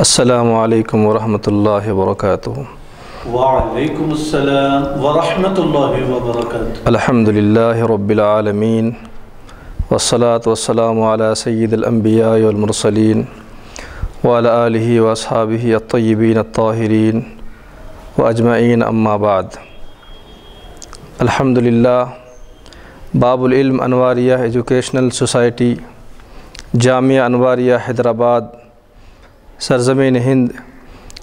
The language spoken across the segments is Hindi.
असलकम वरहमल वर्क अलहमदिल्ला वस्सलामु अला सय्यिदिल वलमरसलीन वाला आलिहि व अस्हाबिहि अत्तय्यिबीन अत्ताहिरीन व अजमईन अम्मा बाद अल्हम्दुलिल्लाह बाबुल इल्म अनवारिया एजुकेशनल सोसाइटी जामिया अनवारिया हैदराबाद सरज़मीन हिंद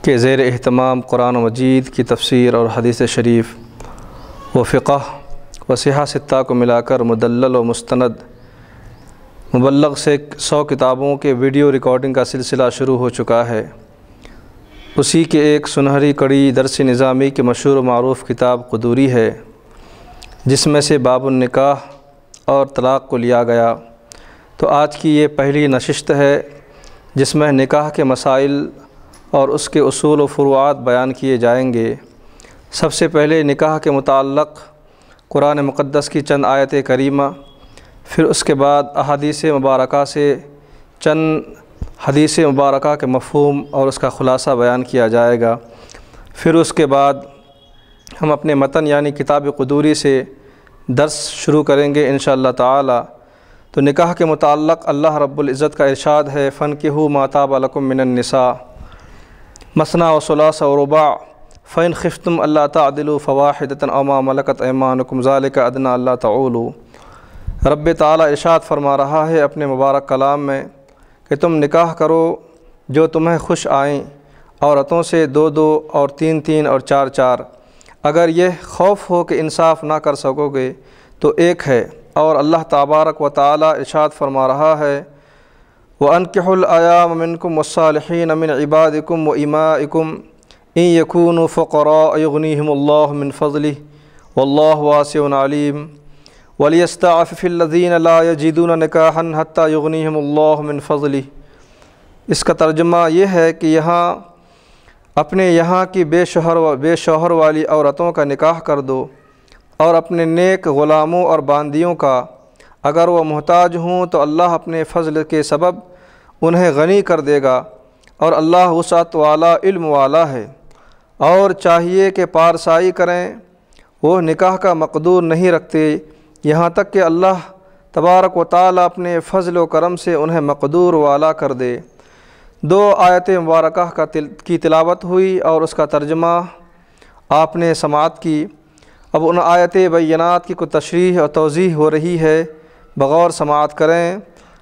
के ज़ेर अहतमाम कुरान मजीद की तफसीर और हदीस शरीफ। व फ़िक़ह व सियासत्ता को मिलाकर मुदल्ल व मुस्तंद मुबलग से सौ किताबों के वीडियो रिकॉर्डिंग का सिलसिला शुरू हो चुका है। उसी के एक सुनहरी कड़ी दरस निज़ामी की मशहूर मरूफ़ किताब कदूरी है, जिसमें से बाबुलनिकाह और तलाक़ को लिया गया। तो आज की ये पहली नशस्त है जिसमें निकाह के मसाइल और उसके असूल व फ़ुरुआत बयान किए जाएँगे। सबसे पहले निकाह के मुतक़ कुरान मुक़दस की चंद आयत करीमा, फिर उसके बाद अहादीस मुबारक से चंद हदीस मुबारक के मफहम और उसका ख़ुलासा बयान किया जाएगा। फिर उसके बाद हम अपने मतन यानी किताब कदूरी से दर्स शुरू करेंगे इन ताला। तो निकाह के मुतक़ अल्लाह रब्ज़त का इरशाद है फ़न के हु माताब मिनसा मसना वसलास वरुबा फ़ैन खिफ्तुम अल्लाह तदिल फ़वाहिदतन अमा मलकत ऐमानकुम ज़ालिक अदना अल्लाह तऊलू। रब ताला इरशाद फरमा रहा है अपने मुबारक कलाम में कि तुम निकाह करो जो तुम्हें खुश आएँ, औरतों से दो दो और तीन तीन और चार चार। अगर यह खौफ हो कि इंसाफ ना कर सकोगे तो एक है और अल्लाह तबारक व ताली इरशाद फरमा रहा है, व अनकहयाम मिनकुम वसालहीन मिन इबादिकुम व इमाइकुम, इन यकून फ़क़रागनीमिन फ़ज़ली वल्लाह वासिम वलियस्ताफ़िल्लिन ला यजीदून निकाहन फ़ज़ली इसका तर्जमा यह है कि यहाँ, अपने यहाँ की बेशहर बेशोहर वाली औरतों का निकाह कर दो। और अपने नेक ग़ुलामों और बांदियों का। अगर वह मोहताज हों तो अल्लाह अपने फ़ज़ल के सबब उन्हें गनी कर देगा और अल्लाह वसत वाला इल्म वाला है। और चाहिए कि पारसाई करें वो निकाह का मकदूर नहीं रखते। यहाँ तक कि अल्लाह तबारक व ताली अपने फ़ज़ल व करम से उन्हें मकदूर वाला कर दे। दो आयत मुबारक का तिल, की तिलावत हुई और उसका तर्जमा आपने समात की। अब उन आयत बैनात की कुछ तशरी और तोज़ी हो रही है। बग़ौर समात करें।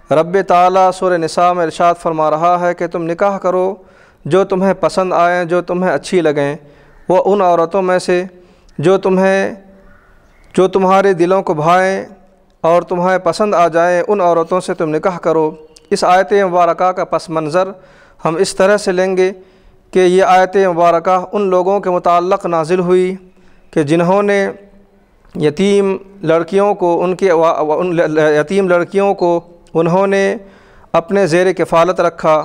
रब ताला सुर निसा में इरशाद फरमा रहा है कि तुम निकाह करो। जो तुम्हें पसंद आएँ, जो तुम्हें अच्छी लगें, वह उन औरतों में से जो तुम्हें, जो तुम्हारे दिलों को भाएँ और तुम्हें पसंद आ जाएँ, उन औरतों से तुम निकाह करो। इस आयत मुबारक का पस मंज़र हम इस तरह से लेंगे कि ये आयत मुबारक उन लोगों के मुतक़ नाजिल हुई। कि जिन्होंने यतीम लड़कियों को, उनके उन यतीम लड़कियों को उन्होंने अपने ज़ेर कफ़ालत रखा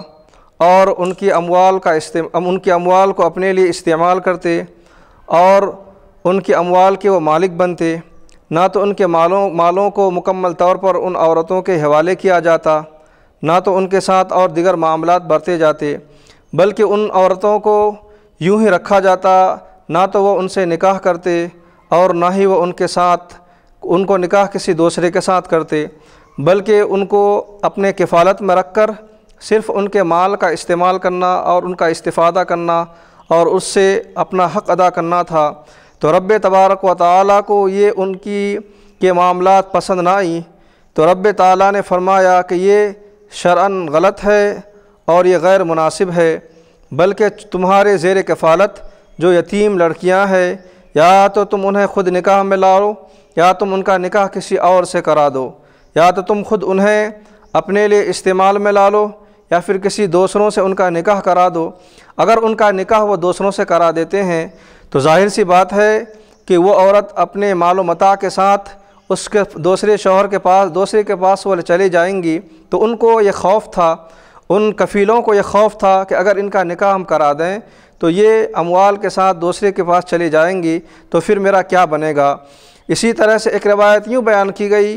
और उनकी अमवाल का इस्तेम उनके अमवाल को अपने लिए इस्तेमाल करते और उनके अमवाल के वो मालिक बनते। ना तो उनके मालों मालों को मुकम्मल तौर पर उन औरतों के हवाले किया जाता, ना तो उनके साथ और दिगर मामला बरते जाते, बल्कि उन औरतों को यूँ ही रखा जाता ना तो वो उनसे निकाह करते और ना ही वो उनके साथ, उनको निकाह किसी दूसरे के साथ करते, बल्कि उनको अपने किफ़ालत में रख कर सिर्फ़ उनके माल का इस्तेमाल करना और उनका इस्तेफ़ादा करना और उससे अपना हक़ अदा करना था। तो रब तबारक व ताली को ये उनकी, के मामला पसंद ना आई। तो रब ताली ने फरमाया कि ये शरन गलत है और ये गैर मुनासिब है, बल्कि तुम्हारे ज़ेर कफ़ालत जो यतीम लड़कियाँ हैं, या तो तुम उन्हें ख़ुद निकाह में लाओ, या तुम उनका निकाह किसी और से करा दो। या तो तुम खुद उन्हें अपने लिए इस्तेमाल में ला लो, या फिर किसी दूसरों से उनका निकाह करा दो। अगर उनका निकाह वो दूसरों से करा देते हैं तो ज़ाहिर सी बात है कि वो औरत अपने मालो मता के साथ उसके दूसरे शोहर के पास, दूसरे के पास वो चले जाएँगी तो उनको ये खौफ था, उन कफ़ीलों को ये खौफ था कि अगर इनका निकाह हम करा दें तो ये अमवाल के साथ दूसरे के पास चली जाएँगी तो फिर मेरा क्या बनेगा? इसी तरह से एक रवायत यूँ बयान की गई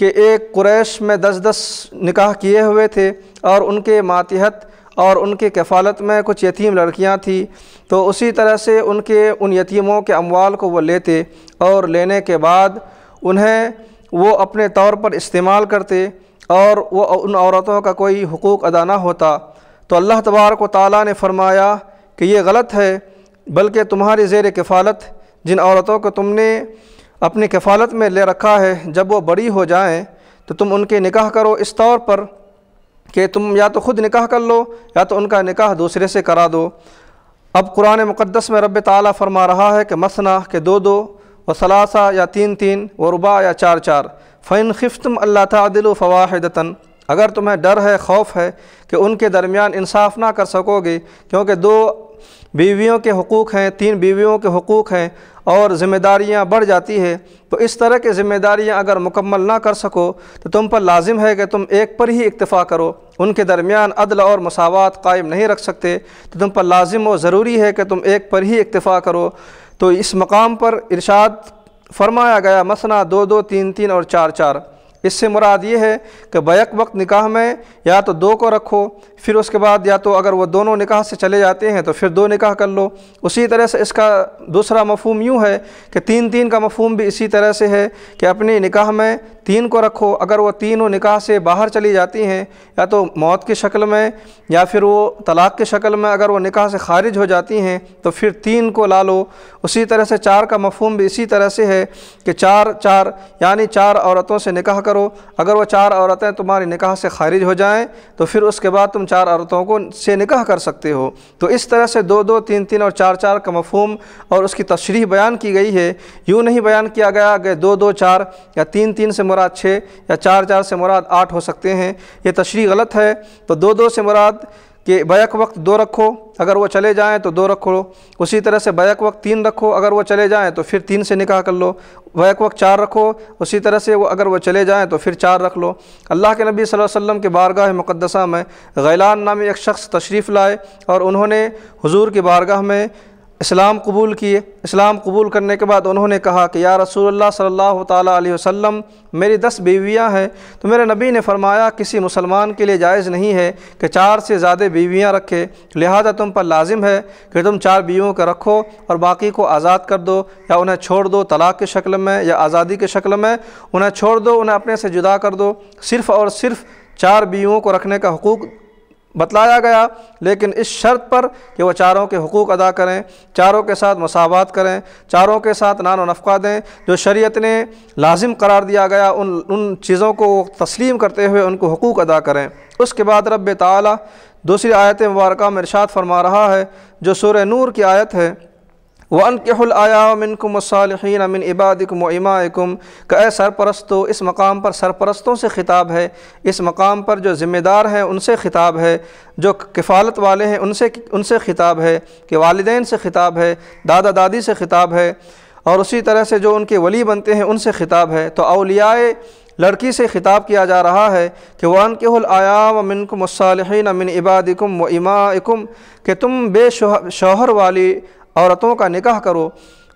कि एक कुरैश में दस दस निकाह किए हुए थे और उनके मातहत और उनके कफ़ालत में कुछ यतीम लड़कियाँ थीं। तो उसी तरह से उनके, उन यतीमों के अमवाल को वो लेते और लेने के बाद उन्हें वो अपने तौर पर इस्तेमाल करते और वो उन औरतों का कोई हकूक़ अदा ना होता। तो अल्लाह तबारक ताली ने फरमाया कि ये गलत है, बल्कि तुम्हारी ज़ेर कफ़ालत, जिन औरतों को तुमने अपनी कफ़ालत में ले रखा है, जब वो बड़ी हो जाएँ तो तुम उनके निकाह करो। इस तौर पर कि तुम या तो ख़ुद निकाह कर लो, या तो उनका निकाह दूसरे से करा दो। अब कुरान मुक़दस में रब ताला फरमा रहा है कि मसना, के दो दो, व सलासा, या तीन तीन, व रुबा, या चार चार। फ़ैन खिफ्तम अल्लाह तदिल फ़वाहिदतन। अगर तुम्हें डर है, खौफ है कि उनके दरमियान इंसाफ ना कर सकोगे, क्योंकि दो बीवियों के हकूक़ हैं, तीन बीवियों के हकूक़ हैं और ज़िम्मेदारियाँ बढ़ जाती है। तो इस तरह की ज़िम्मेदारियाँ अगर मुकम्मल ना कर सको तो तुम पर लाजिम है कि तुम एक पर ही इक्तफ़ा करो। उनके दरमियान अदल और मसावत कायम नहीं रख सकते। तो तुम पर लाजिम व ज़रूरी है कि तुम एक पर ही इक्तफ़ा करो। तो इस मकाम पर इरशाद फरमाया गया, मसना दो दो तीन तीन और चार चार। इससे मुराद ये है कि बैक वक्त निकाह में या तो दो को रखो, फिर उसके बाद या तो अगर वह दोनों निकाह से चले जाते हैं तो फिर दो निकाह कर लो। उसी तरह से इसका दूसरा मफहम यूँ है कि तीन तीन का मफहम भी इसी तरह से है कि अपने निकाह में तीन को रखो। अगर वह तीनों निकाह से बाहर चली जाती हैं, या तो मौत की शक्ल में, या फिर वो तलाक़ की शक्ल में अगर वो निकाह से खारिज हो जाती हैं तो फिर तीन को ला लो। उसी तरह से चार का मफहम भी इसी तरह से है कि चार चार यानी चार औरतों से निकाह करो। अगर वो चार औरतें तुम्हारी निकाह से खारिज हो जाएँ तो फिर उसके बाद तुम चार औरतों को से निकाह कर सकते हो। तो इस तरह से दो दो तीन तीन और चार चार का मफहम और उसकी तशरी बयान की गई है। यूँ नहीं बयान किया गया कि दो दो चार या तीन तीन से मुराद छः या चार चार से मुराद आठ हो सकते हैं। ये तशरी गलत है। तो दो दो से मुराद कि बैक वक्त दो रखो, अगर वो चले जाएँ तो दो रखो। उसी तरह से बैक वक्त तीन रखो, अगर वो चले जाएँ तो फिर तीन से निकाह कर लो। बैक वक्त चार रखो, उसी तरह से वो अगर वो चले जाएँ तो फिर चार रख लो। अल्लाह के नबी सल्लल्लाहु अलैहि वसल्लम के बारगाह मुक़दसा में गैलान नामी एक शख्स तशरीफ़ लाए और उन्होंने हजूर की बारगाह में इस्लाम कबूल किए। इस्लाम कबूल करने के बाद उन्होंने कहा कि, या रसूलुल्लाह सल्लल्लाहु अलैहि वसल्लम, मेरी दस बीवियाँ हैं तो मेरे नबी ने फरमाया, किसी मुसलमान के लिए जायज़ नहीं है कि चार से ज़्यादा बीवियाँ रखे। लिहाजा तुम पर लाजिम है कि तुम चार बीवियों को रखो और बाकी को आज़ाद कर दो, या उन्हें छोड़ दो तलाक़ की शक्ल में, या आज़ादी की शक्ल में। उन्हें छोड़ दो, उन्हें अपने से जुदा कर दो। सिर्फ़ और सिर्फ़ चार बीवियों को रखने का हकूक़ बतलाया गया, लेकिन इस शर्त पर कि वह चारों के हकूक़ अदा करें, चारों के साथ मसावत करें, चारों के साथ नान व नफ़ा दें, जो शरीयत ने लाजिम करार दिया गया, उन उन चीज़ों को तस्लीम करते हुए उनको हकूक़ अदा करें। उसके बाद रब ताली दूसरी आयत मुबारक में इरशाद फरमा रहा है, जो सूर नूर की आयत है वन केहलआयामिनकुमसालहीन अमिन इबादिकुम इमाकुम का ए सरपरस्तों इस मकाम पर सरपरस्तों से ख़िताब है इस मकाम पर जो ज़िम्मेदार हैं उनसे ख़िताब है जो किफ़ालत वाले हैं उनसे उनसे ख़िताब है कि वालदेन से ख़िताब है दादा दादी से ख़िताब है और उसी तरह से जो उनके वली बनते हैं उनसे ख़िताब है तो अलियाए लड़की से ख़िताब किया जा रहा है कि वन केहल आयाम मिनकुमसालहीन अमिन इबादिकुम व इमाकुम कि तुम बे शोहर वाली औरतों का निकाह करो,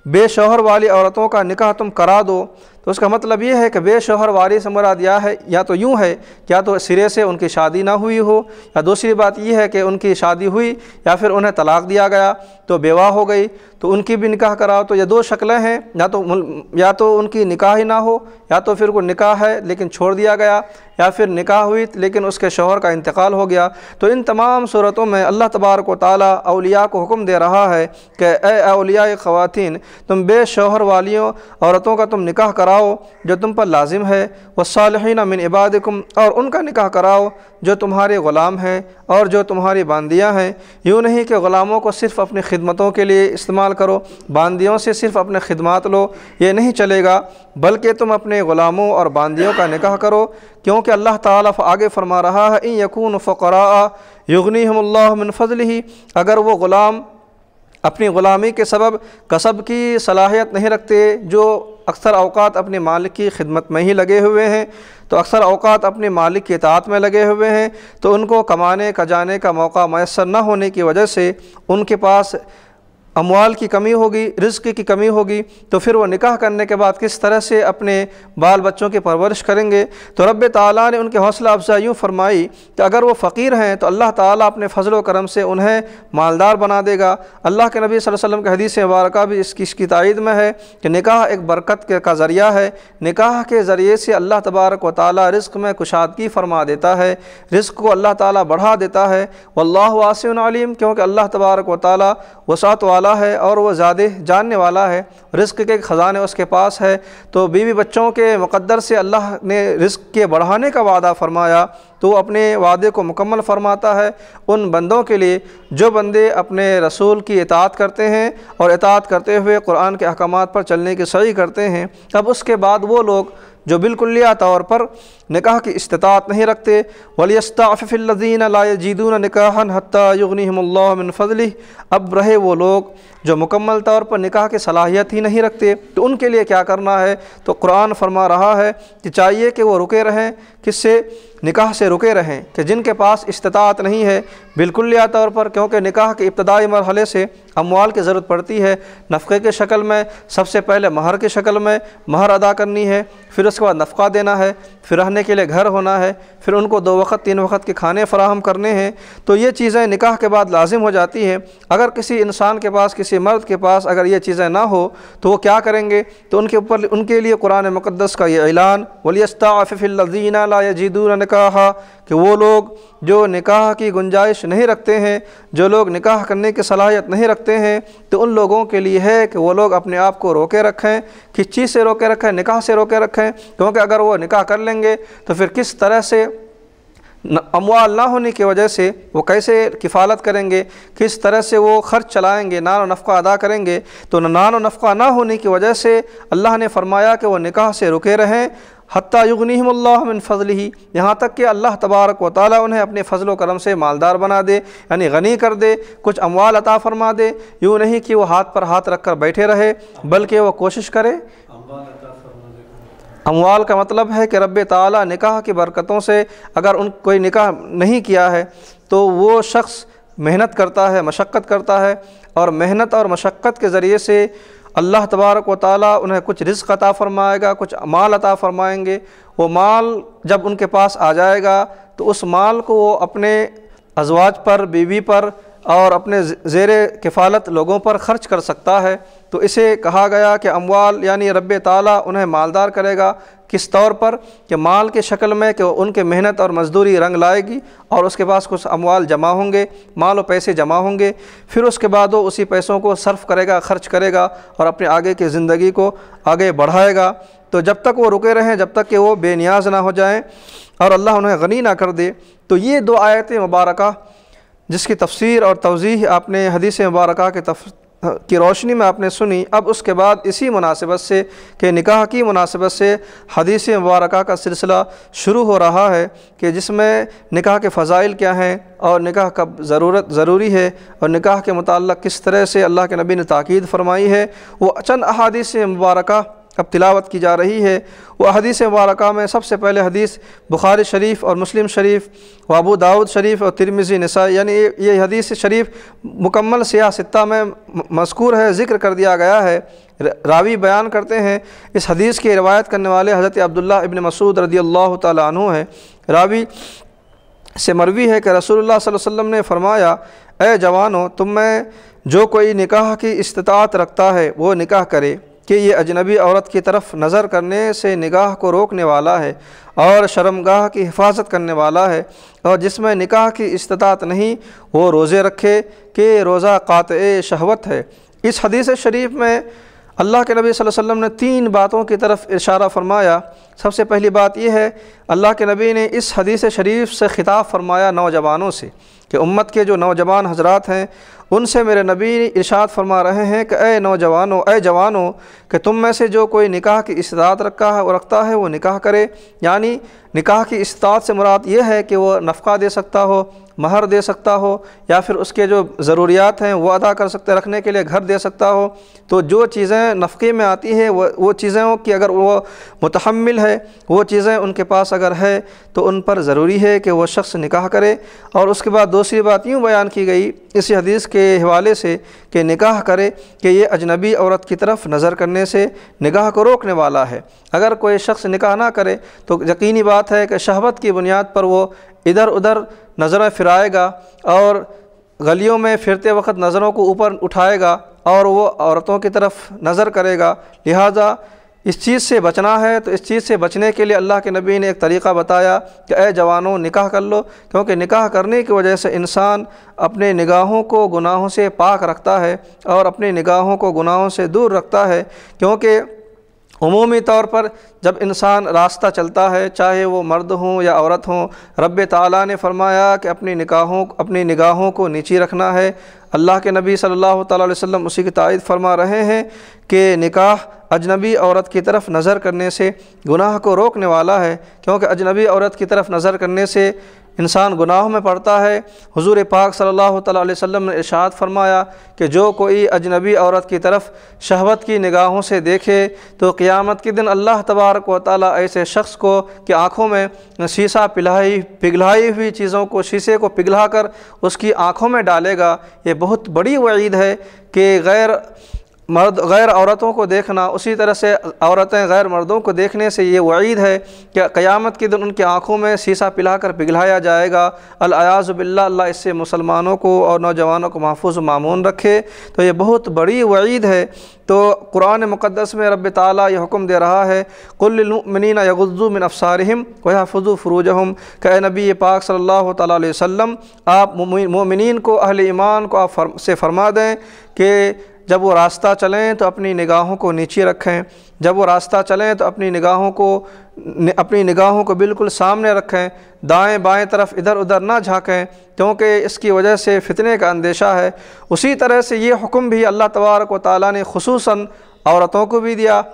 बेशोहर वाली औरतों का निकाह तुम करा दो। तो उसका मतलब ये है कि बेशोहर वाली से मुराद या है, या तो यूँ है, या तो सिरे से उनकी शादी ना हुई हो, या दूसरी बात यह है कि उनकी शादी हुई, या फिर उन्हें तलाक़ दिया गया तो बेवा हो गई। तो उनकी भी निकाह कराओ तो ये दो शक्लें हैं, या तो या तो उनकी निकाह ही ना हो, या तो फिर को निकाह है लेकिन छोड़ दिया गया, या फिर निकाह हुई लेकिन उसके शोहर का इंतकाल हो गया। तो इन तमाम सूरतों में अल्लाह तबारक ताली अलिया को हुक्म दे रहा है कि अलिया ख़वातीन, तुम बेशोहर वालियों, औरतों का तुम निकाह कराओ, जो तुम पर लाजिम है वसालहीन मिन इबादकुम, और उनका निकाह कराओ, जो तुम्हारे ग़ुलाम हैं और जो तुम्हारी बांदियाँ हैं। यूँ नहीं कि ग़ुलामों को सिर्फ़ अपनी खिदमतों के लिए इस्तेमाल करो। बांदियों से सिर्फ़ अपने खिदमत लो, ये नहीं चलेगा, बल्कि तुम अपने ग़ुलामों और बांदियों का निकाह करो, क्योंकि अल्लाह ताला आगे फरमा रहा है, इन यकून फ़करा युगनी हम फजल ही अगर वो ग़ुलाम, अपनी ग़ुलामी के सबब, कसब की सलाहियत नहीं रखते, जो अक्सर अवकात अपने मालिक की खिदमत में ही लगे हुए हैं तो अक्सर अवकात अपने मालिक की इतात में लगे हुए हैं तो उनको कमाने का जाने का मौका मैसर न होने की वजह से उनके पास अमवाल की कमी होगी रिस्क की कमी होगी तो फिर वो निकाह करने के बाद किस तरह से अपने बाल बच्चों की परवरिश करेंगे? तो रब ताला ने उनके हौसला अफजा यूँ फरमाई कि अगर वो फ़कीर हैं तो अल्लाह ताला अपने फ़जल करम से उन्हें मालदार बना देगा। अल्लाह के नबी वसल्लम के हदीस मुबारक भी इसकी इसकी तायद में है कि निकाह एक बरकत के ज़रिया है। निकाह के ज़रिए से अल्लाह तबारक व ताली रिस्क में कुशादगी फरमा देता है रिस्क को अल्लाह ताला बढ़ा देता है। वल्लाह वासिम क्योंकि अल्लाह तबारक व ताली वसात वाला है और वह ज़्यादा जानने वाला है रिस्क के ख़जाने उसके पास है। तो बीवी बच्चों के मुक़द्दर से अल्लाह ने रिस्क के बढ़ाने का वादा फ़रमाया तो अपने वादे को मुकम्मल फरमाता है। उन बंदों के लिए जो बंदे अपने रसूल की इतात करते हैं और इतात करते हुए कुरान के अहकाम पर चलने की सही करते हैं, तब उसके बाद वो लोग जो बिल्कुलिया तौर पर निकाह की इस्तात नहीं रखते। वलियस्ताफ़िल्लिन लाजीदून निकाहन हत्यागनीमिन फ़जली। अब रहे वो लोग जो मुकम्मल तौर पर निकाह की सलाहियत ही नहीं रखते। तो उनके लिए क्या करना है? तो कुरान फरमा रहा है कि चाहिए कि वो रुके रहें। किससे? निकाह से रुके रहें। कि जिनके पास इस्तात नहीं है बिल्कुलिया तौर पर, क्योंकि निकाह के इब्तदाई मरहले से अमवाल की ज़रूरत पड़ती है। नफ़े के शक्ल में, सबसे पहले महर की शक्ल में महर अदा करनी है। फिर उसके बाद नफ़ा देना है। फिर रहने के लिए घर होना है, फिर उनको दो वक्त, तीन वक्त के खाने फराहम करने हैं तो ये चीज़ें निकाह के बाद लाजिम हो जाती हैं। अगर किसी इंसान के पास, किसी मर्द के पास अगर ये चीज़ें ना हो तो वो क्या करेंगे? तो उनके ऊपर, उनके लिए कुरान मुक़दस का ये ऐलान वलियस्ताफ़िल्लिन लाजीदून निकाह। कि वो लोग जो निकाह की गुंजाइश नहीं रखते हैं, जो लोग निकाह करने की सलाहियत नहीं रखते हैं तो उन लोगों के लिए है कि वो लोग अपने आप को रोके रखें, किस चीज़ से रोके रखें, निकाह से रोके रखें, क्योंकि अगर वो निकाह कर लेंगे तो फिर किस तरह से अमवाल ना होने की वजह से वो कैसे किफ़ालत करेंगे, किस तरह से वो ख़र्च चलाएँगे, नान व नफ़ा अदा करेंगे तो नान व नफ़ा ना होने की वजह से अल्लाह ने फरमाया कि वो निकाह से रुके रहें हती हत्यायुगनीमिन फ़जल ही यहाँ तक कि अल्लाह तबारक व ताली उन्हें अपने फ़जल करम से मालदार बना दे, यानी गनी कर दे, कुछ अमवाल अता फ़रमा दे, यूँ नहीं कि वो हाथ पर हाथ रख कर बैठे रहे, बल्कि वह कोशिश करे अमवाल का मतलब है कि रब ताली निकाह की बरकतों से अगर उन कोई निकाह नहीं किया है तो वो शख्स मेहनत करता है, मशक्क़त करता है और मेहनत और मशक्क़त के ज़रिए से अल्लाह तबारक व ताली उन्हें कुछ रिस्क अता फ़रमाएगा, कुछ माल अता फ़रमाएँगे। वो माल जब उनके पास आ जाएगा तो उस माल को वो अपने अजवाज पर, बीवी पर और अपने ज़ेर किफ़ालत लोगों पर ख़र्च कर सकता है। तो इसे कहा गया कि अमवाल यानी रब ताला उन्हें मालदार करेगा। किस तौर पर? कि माल के शक्ल में कि उनके मेहनत और मजदूरी रंग लाएगी और उसके पास कुछ अमवाल जमा होंगे, माल और पैसे जमा होंगे। फिर उसके बाद वो उसी पैसों को सर्फ करेगा, ख़र्च करेगा और अपने आगे की ज़िंदगी को आगे बढ़ाएगा। तो जब तक वो रुके रहें, जब तक कि वो बेनियाज ना हो जाएँ और अल्लाह उन्हें गनी ना कर दे। तो ये दो आयत मुबारक जिसकी तफसीर और तोज़ी आपने हदीस मुबारक के की रोशनी में आपने सुनी। अब उसके बाद इसी मुनासिबत से कि निकाह की मुनासिबत से हदीस मुबारक का सिलसिला शुरू हो रहा है कि जिसमें निकाह के फ़ज़ाइल क्या हैं और निकाह कब ज़रूरत, ज़रूरी है और निकाह के मुतल किस तरह से अल्लाह के नबी ने ताक़द फरमाई है। वो चंद अहादीस मुबारक अब तिलावत की जा रही है? वह हदीस मुबारक में सबसे पहले हदीस बुखारी शरीफ और मुस्लिम शरीफ वाबू दाऊद शरीफ और तिरमिज़ी नसा यानी ये हदीस शरीफ मुकम्मल सियासत्ता में मस्कूर है, ज़िक्र कर दिया गया है। रावी बयान करते हैं, इस हदीस की रवायत करने वाले हज़रत अब्दुल्ला इबन मसूद रदी अल्लाह तु हैं। रावी से मरवी है कि अलैहि वसल्लम ने फरमाया, ए जवानों, तुम में जो कोई निकाह की इस्तात रखता है, वो निकाह करे। कि ये अजनबी औरत की तरफ़ नज़र करने से निगाह को रोकने वाला है और शर्मगाह की हिफाजत करने वाला है और जिसमें निकाह की इस्तात नहीं, वो रोज़े रखे कि रोज़ा क़ात शहवत है। इस हदीस शरीफ में अल्लाह के नबी वसल्लम ने तीन बातों की तरफ़ इशारा फरमाया। सबसे पहली बात यह है, अल्लाह के नबी ने इस हदीस शरीफ से ख़िताब फरमाया नौजवानों से कि उम्मत के जो नौजवान हजरात हैं, उनसे मेरे नबी इरशाद फरमा रहे हैं कि अय नौजवानों अय जवानों, कि तुम में से जो कोई निकाह की इस्तात रखा है, वो रखता है, वो निकाह करे। यानी निकाह की इस्तात से मुराद ये है कि वह नफ़ा दे सकता हो महर दे सकता हो या फिर उसके जो ज़रूरियात हैं वो अदा कर सकते, रखने के लिए घर दे सकता हो। तो जो चीज़ें नफ़े में आती हैं, वो वो चीज़ों की अगर वो मुतहमल है, वो चीज़ें उनके पास अगर है तो उन पर ज़रूरी है कि वह शख्स निकाह करे। और उसके बाद दूसरी बात यूँ बयान की गई इसी हदीस के हवाले से कि निकाह करे कि ये अजनबी औरत की तरफ़ नज़र करने से निगाह को रोकने वाला है। अगर कोई शख्स निकाह ना करे तो यकीनी बात है कि शहबत की बुनियाद पर वो इधर उधर नज़रें फिराएगा और गलियों में फिरते वक्त नज़रों को ऊपर उठाएगा और वो औरतों की तरफ़ नज़र करेगा। लिहाजा इस चीज़ से बचना है तो इस चीज़ से बचने के लिए अल्लाह के नबी ने एक तरीक़ा बताया कि, ए जवानों, निकाह कर लो। क्योंकि निकाह करने की वजह से इंसान अपने निगाहों को गुनाहों से पाक रखता है और अपनी निगाहों को गुनाहों से दूर रखता है, क्योंकि उमूमी तौर पर जब इंसान रास्ता चलता है, चाहे वो मर्द हों या औरत हों रब ताला ने फरमाया कि अपनी निगाहों अपनी निगाहों को नीची रखना है। अल्लाह के नबी सल्लल्लाहु अलैहि वसल्लम उसी की तायद फरमा रहे हैं कि निकाह अजनबी औरत की तरफ़ नज़र करने से गुनाह को रोकने वाला है, क्योंकि अजनबी औरत की तरफ़ नज़र करने से इंसान गुनाहों में पड़ता है। हुजूर पाक सल्लल्लाहु अलैहि वसल्लम ने इरशाद फरमाया कि जो कोई अजनबी औरत की तरफ़ शहवत की निगाहों से देखे तो क़ियामत के दिन अल्लाह तबारक व ताली ऐसे शख्स को कि आँखों में शीशा पिलाई पिघलाई हुई चीज़ों को शीशे को पिघला कर उसकी आँखों में डालेगा। ये बहुत बड़ी वईद है कि गैर मर्द गैर औरतों को देखना, उसी तरह से औरतें गैर मर्दों को देखने से ये वईद है कि क़यामत के दिन उनकी आँखों में शीशा पिलाकर पिघलाया जाएगा। अलायाज़बिल्ला अल्लाह इससे मुसलमानों को और नौजवानों को महफूज मामून रखे। तो ये बहुत बड़ी वईद है। तो कुरान मुक़दस में रब ताली ये हुक्म दे रहा है कुल्लिन यगुज़ु मिन अफ़सारहम वह फ़ुज़ु फ़रूजहम। क नबी पाक सल्लल्लाहु अलैहि वसल्लम, आप मोमिन को अहल ईमान को आप से फरमा दें कि जब वो रास्ता चलें तो अपनी निगाहों को नीचे रखें। जब वो रास्ता चलें तो अपनी निगाहों को, अपनी निगाहों को बिल्कुल सामने रखें। दाएँ बाएँ तरफ़ इधर उधर ना झाँकें, क्योंकि इसकी वजह से फितने का अंदेशा है। उसी तरह से ये हुक्म भी अल्लाह तबारक ताली ने खसूस औरतों को भी दिया।